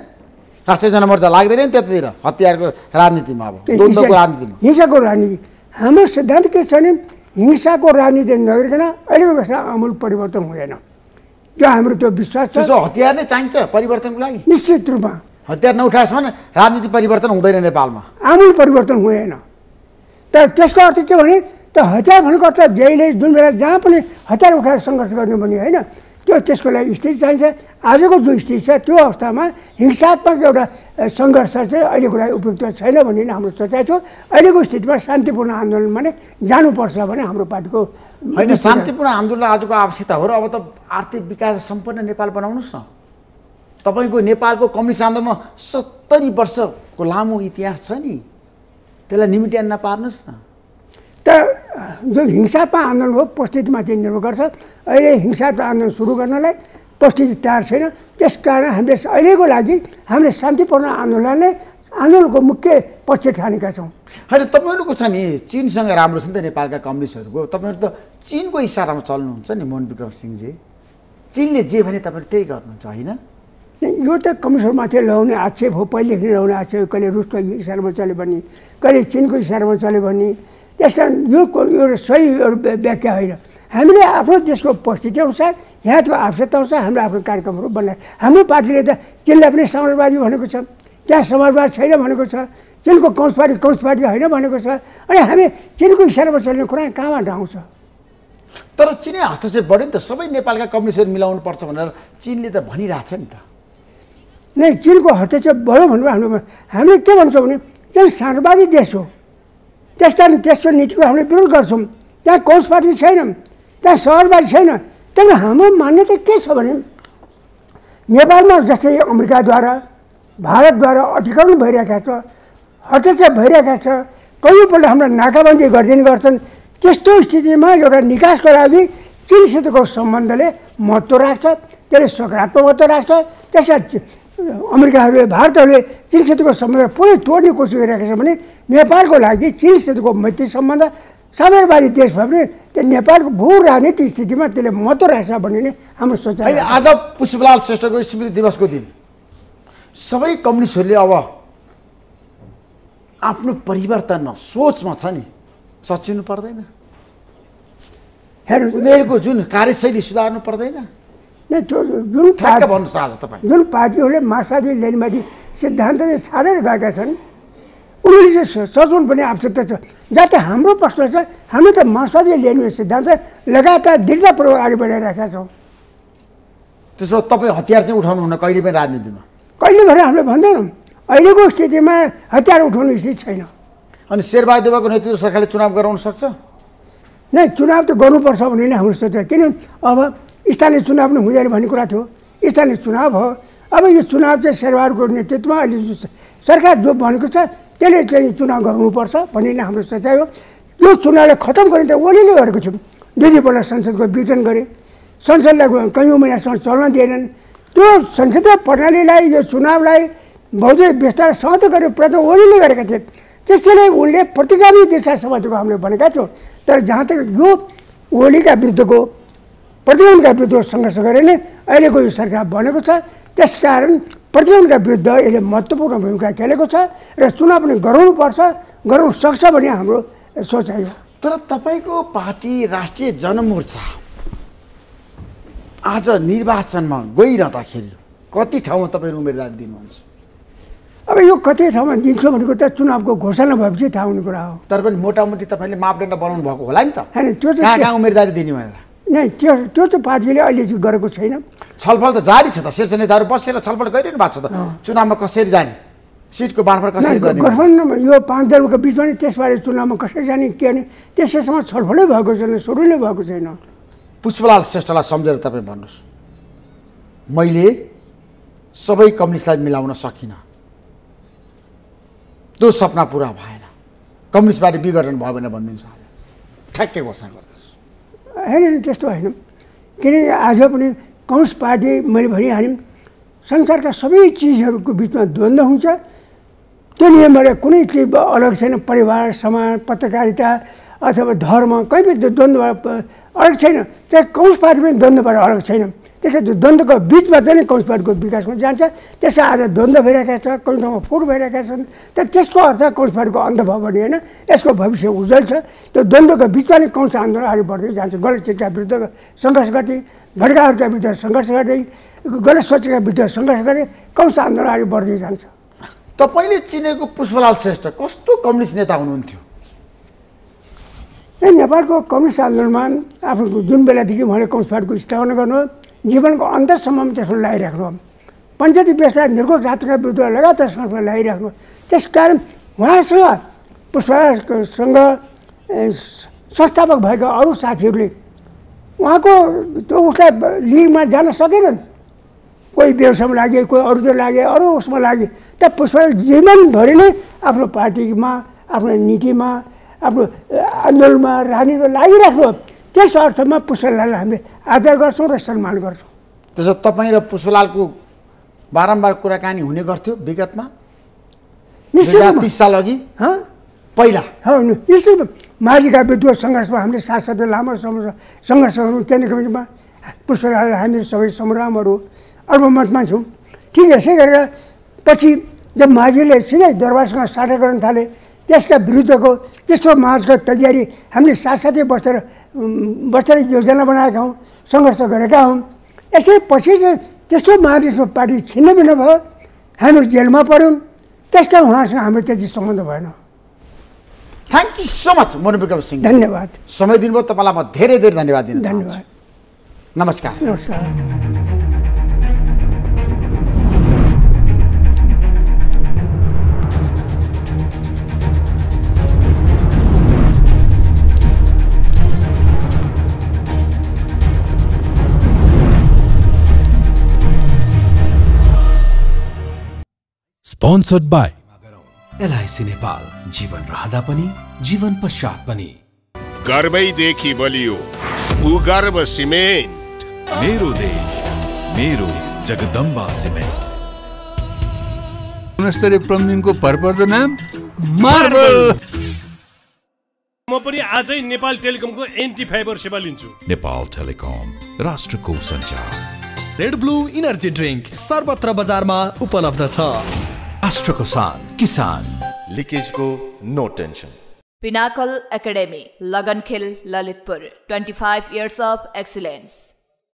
राष्ट्रिय जनमोर्चा लाग्दैन नि त्यतातिर हतियारको राजनीतिमा अब द्वन्द्वको राजनीतिमा। हिंसाको राजनीति। हाम्रो सिद्धान्त के छ भने हिंसाको राजनीति नगरिकन अहिलेको व्यवस्था आमूल परिवर्तन हुँदैन। त्यो हाम्रो त्यो विश्वास छ। हतियार नै चाहिन्छ परिवर्तनको लागि। निश्चित रूपमा। हतियार नउठाएसम्म राजनीति परिवर्तन हुँदैन नेपालमा। आमूल परिवर्तन हुँदैन। तर त्यसको अर्थ के भने त हतियार भनेको अर्थ जहिले जुन बेला जहाँ पनि हतियार उठाएर सङ्घर्ष गर्ने भन्ने होइन त्यो त्यसको लागि स्थिति चाहिन्छ। आजको जुन स्थिति छ त्यो अवस्थामा हिंसात्मक एउटा सङ्घर्ष चाहिँ अहिलेको लागि उपयुक्त छैन भन्ने हाम्रो सोचाइ छ। अहिलेको स्थितिमा शान्तिपूर्ण आन्दोलनमा नै जानुपर्छ भने हाम्रो पार्टीको होइन शान्तिपूर्ण आन्दोलन आजको आवश्यकता हो र अब त आर्थिक विकास सम्पन्न नेपाल बनाउनुहोस् न। तपाईँको नेपालको कम्युनिस्ट आन्दोलनमा सत्तरी वर्षको लामो इतिहास छ नि। त्यसलाई निमिट्यान नपार्नुहोस् न। त जो हिंसात्मक आन्दोलन हो परिस्थितिमाथि निर्भर गर्छ। अहिले हिंसात्मक आन्दोलन सुरु गर्नलाई परिस्थिति तयार छैन। त्यस कारण हामीले अहिलेको लागि हामीले शान्तिपूर्ण आन्दोलनलाई आन्दोलनको मुख्य पक्ष ठानेका छौँ। होइन तपाईँहरूको छ नि चिनसँग राम्रो छ नि त नेपालका कम्युनिस्टहरूको। तपाईँहरू त चिनको इसारामा चल्नुहुन्छ नि मोहन विक्रम सिंहजी। चिनले जे भने तपाईँहरू त्यही गर्नुहुन्छ होइन? यो त कम्युनिस्टमाथि लगाउने आक्षेप हो पहिलेदेखि लगाउने आक्षेप कहिले रुसको इसारामा चल्यो भने कहिले चिनको इसारामा चल्यो भने। त्यस कारण यो एउटा सही एउटा व्याख्या होइन हामीले आफ्नो देशको परिस्थिति अनुसार यहाँको आवश्यकता अनुसार हाम्रो आफ्नो कार्यक्रमहरू बनाए हाम्रो पार्टीले त चिनलाई पनि समाजवादी भनेको छ त्यहाँ समाजवाद छैन भनेको छ चिनको कम्युनिस्ट पार्टी कम्युनिस्ट पार्टी होइन भनेको छ अनि हामी चिनको इसारामा चल्ने कुरा कहाँबाट आउँछ तर चिनै हस्तक्षेप बढ्यो नि त सबै नेपालका कम्युनिस्टहरू मिलाउनु पर्छ भनेर चिनले त भनिरहेछ नि त नै चिनको हस्तक्षेप भयो भनेर हाम्रो हामीले के भन्छौँ भने चाहिँ साम्राज्यवादी देश हो त्यस कारण त्यसको नीतिको हामीले विरोध गर्छौँ। त्यहाँ कम्युनिस्ट पार्टी छैन त्यहाँ सहरवादी छैन। तर हाम्रो मान्यता के छ भने नेपालमा जस्तै अमेरिकाद्वारा भारतद्वारा अतिक्रमण भइरहेका छ हस्तक्षेप भइरहेका छ कहिलेपल्ट हाम्रो नाकाबन्दी गरिदिने गर्छन् त्यस्तो स्थितिमा एउटा निकासको लागि चिनसितको सम्बन्धले महत्त्व राख्छ त्यसले सकारात्मक महत्त्व राख्छ त्यसमा चि- अमेरिकाहरूले भारतहरूले चिनसितको सम्बन्ध पुरै तोड्ने कोसिस गरिरहेको छ भने नेपालको लागि चिनसितको मैत्री सम्बन्ध साम्यवादी देश भए पनि त्यो नेपालको भू राजनीतिक स्थितिमा त्यसले महत्त्व राख्छ भन्ने नै हाम्रो सोचाइ अहिले आज पुष्पलाल श्रेष्ठको स्मृति दिवसको दिन। सबै कम्युनिस्टहरूले अब आफ्नो परिवर्तनमा सोचमा छ नि सचिनु पर्दैन। हेर्नु उनीहरूको जुन कार्यशैली सुधार्नु पर्दैन। नै त्यो जुन जुन पार्टीहरूले मार्क्सवादी लेनिनवादी सिद्धान्तले छाडेर गएका छन् उनीहरूले चाहिँ पर्ने आवश्यकता छ जहाँ त हाम्रो प्रश्न छ हामी त मार्क्सवादी लेनिन सिद्धान्त लगातार दृढतापूर्वक अगाडि बढाइरहेका छौँ त्यसमा तपाईँ हतियार चाहिँ उठाउनुहुन्न कहिले पनि राजनीतिमा कहिले भनेर हामीले भन्दैनौँ अहिलेको स्थितिमा हतियार उठाउनु स्थिति छैन अनि शेरबहादेवको नेतृत्व सरकारले चुनाव गराउन सक्छ नै चुनाव त गर्नुपर्छ भन्ने नै हाम्रो सोच किन अब स्थानीय चुनाव पनि हुँदैन भन्ने कुरा थियो। स्थानीय चुनाव हो। अब यो चुनाव चाहिँ शेरबहादुरको नेतृत्वमा अहिले सरकार जो भनेको छ त्यसले चाहिँ चुनाव गराउनुपर्छ भन्ने नै हाम्रो सोचाइ हो। यो चुनावलाई खतम गर्ने त ओलीले गरेको थियो दुई दुईपल्ट संसदको विघटन गरे। संसदलाई कैयौँ महिनासम्म चल्न दिएनन्। त्यो संसदीय प्रणालीलाई यो चुनावलाई भौतिक विस्तार समाप्त गर्ने प्रयत्न ओलीले गरेका थिए। त्यसैले उनले प्रतिगामी दिशा समातेको हामीले भनेका थियौँ। तर जहाँ तक यो ओलीका विरुद्धको प्रतिगमनका विरुद्ध सङ्घर्ष गरेर नै अहिलेको यो सरकार बनेको छ। त्यसकारण प्रतिगमनका विरुद्ध यसले महत्त्वपूर्ण भूमिका खेलेको छ र चुनाव पनि गराउनुपर्छ गराउन सक्छ भन्ने हाम्रो सोचाइ हो। तर तपाईँको पार्टी राष्ट्रिय जनमोर्चा आज निर्वाचनमा गइरहँदाखेरि कति ठाउँमा तपाईँहरू उम्मेदवार दिनुहुन्छ? अब यो कति ठाउँमा दिन्छु भनेको त चुनावको घोषणा भएपछि थाहा हुने कुरा हो। तर पनि मोटामोटी तपाईँले मापदण्ड बनाउनु भएको होला नि त। होइन त्यो चाहिँ उम्मेदवारी दिने भनेर? नै त्यो त्यो चाहिँ पार्टीले अहिले चाहिँ गरेको छैन। छलफल त जारी छ त शीर्ष नेताहरू बसेर छलफल गरिरहनु भएको छ त। चुनावमा कसरी जाने? सिटको बाँडफाँड कसरी गर्ने? गठबन्धनमा यो पाँच दलको बिचमा नि त्यसबारे चुनावमा कसरी जाने के गर्ने त्यसैसँग छलफलै भएको छैन सुरु नै भएको छैन। पुष्पलाल श्रेष्ठलाई सम्झेर तपाईँ भन्नुहोस्। मैले सबै कम्युनिस्टलाई मिलाउन सकिनँ। त्यो सपना पुरा भएन। कम्युनिस्ट पार्टी विघटन भयो भने भनिदिनुहोस् ठ्याक्कै घोषणा गरिदिनुहोस् होइन त्यस्तो होइन। किनकि आज पनि कम्युनिस्ट पार्टी मैले भनिहालेँ संसारका सबै चिजहरूको बिचमा द्वन्द्व हुन्छ। त्यो नियमबाट कुनै चिज अलग छैन। परिवार समाज पत्रकारिता अथवा धर्म कहीँ पनि द्वन्द्वबाट अलग छैन। त्यहाँ कम्युनिस्ट पार्टी पनि द्वन्द्वबाट अलग छैन। त्यसले त्यो द्वन्द्वको बिचमा चाहिँ कम्युनिस्ट पार्टीको विकासमा जान्छ। त्यसमा आज द्वन्द्व भइरहेका छ कहीँ ठाउँमा फुट भइरहेका छन् त त्यसको अर्थ कम्युनिस्ट पार्टीको अन्त भयो भने होइन यसको भविष्य उज्जवल छ। त्यो द्वन्द्वको बिचमा नै कम्युनिस्ट आन्दोलन अगाडि बढ्दै जान्छ? गलत चिजका विरुद्ध सङ्घर्ष गर्दै भड्काहरूका विरुद्ध सङ्घर्ष गर्दै गलत सोचेका विरुद्ध सङ्घर्ष गर्दै कम्युनिस्ट आन्दोलन अगाडि बढ्दै जान्छ? तपाईँले चिनेको पुष्पलाल श्रेष्ठ कस्तो कम्युनिस्ट नेता हुनुहुन्थ्यो? नेपालको कम्युनिस्ट आन्दोलनमा आफ्नो जुन बेलादेखि उहाँले कम्युनिस्ट पार्टीको स्थापना गर्नु जीवनको अन्तसम्म त्यसमा लगाइराख्नु पञ्चायती व्यवस्था निर्गोल जातका विरुद्ध लगातार सङ्घर्ष लगाइराख्नु त्यस कारण उहाँसँग पुष्पसँग संस्थापक भएका अरू साथीहरूले उहाँको त्यो उसलाई लिगमा जान सकेनन्। कोही व्यवसायमा लागे कोही अरूतिर लागे अरू उसमा लागे। त्यहाँ पुष्पलाल जीवनभरि नै आफ्नो पार्टीमा आफ्नो नीतिमा आफ्नो आन्दोलनमा राजनीतिमा लागिराख्नु त्यस अर्थमा पुष्पलाललाई हामीले आदर गर्छौँ र सम्मान गर्छौँ। त्यसो तपाईँ र पुष्पलालको बारम्बार कुराकानी हुने गर्थ्यो विगतमा। तिस साल अघि? हँ? पहिला। हो निश्चित माझीका विद्रोह सङ्घर्षमा हामीले साथसाथै लामो सङ्घर्ष सङ्घर्षहरू केन्द्र कमिटीमा। पुष्पलाल हामी सबै संग्रामहरू। अल्पमतमा छौँ। ठिक यसै गरेर पछि जब माझीले सिधै दरबारसँग साटा गर्न थाले त्यसका विरुद्धको त्यस्तो माझको तयारी हामीले साथसाथै बसेर बसेर योजना बनाएका हौँ सङ्घर्ष गरेका हौँ। यसै पछि चाहिँ त्यस्तो मानिसको पार्टी छिन्नभिन्न भयो। हामी जेलमा पऱ्यौँ त्यस कारण उहाँसँग हाम्रो त्यति सम्बन्ध भएन। Thank you so much Manobikram Singh. धन्यवाद। समय दिनुभयो तपाईँलाई म धेरै धेरै धन्यवाद दिन धन्यवाद। नमस्कार। नमस्कार। Sponsored by एलआइसी नेपाल जीवन रहँदा पनि जीवन पश्चात पनि गर्वैदेखि बलियो भूगर्भ सिमेन्ट मेरो देश मेरो जगदम्बा सिमेन्ट गुणस्तरीय प्लम्बिङको भरपर्दो नाम मार्बल म पनि आजै नेपाल टेलिकमको एन्टी फाइबर सेवा लिन्छु। नेपाल टेलिकम राष्ट्रको सञ्चार। रेड ब्लू इनर्जी ड्रिङ्क सर्वत्र बजारमा उपलब्ध छ। राष्ट्रको सान किसान लिकेजको no tension Pinnacle Academy, Lagan Khil, Lalitpur. 25 years of excellence.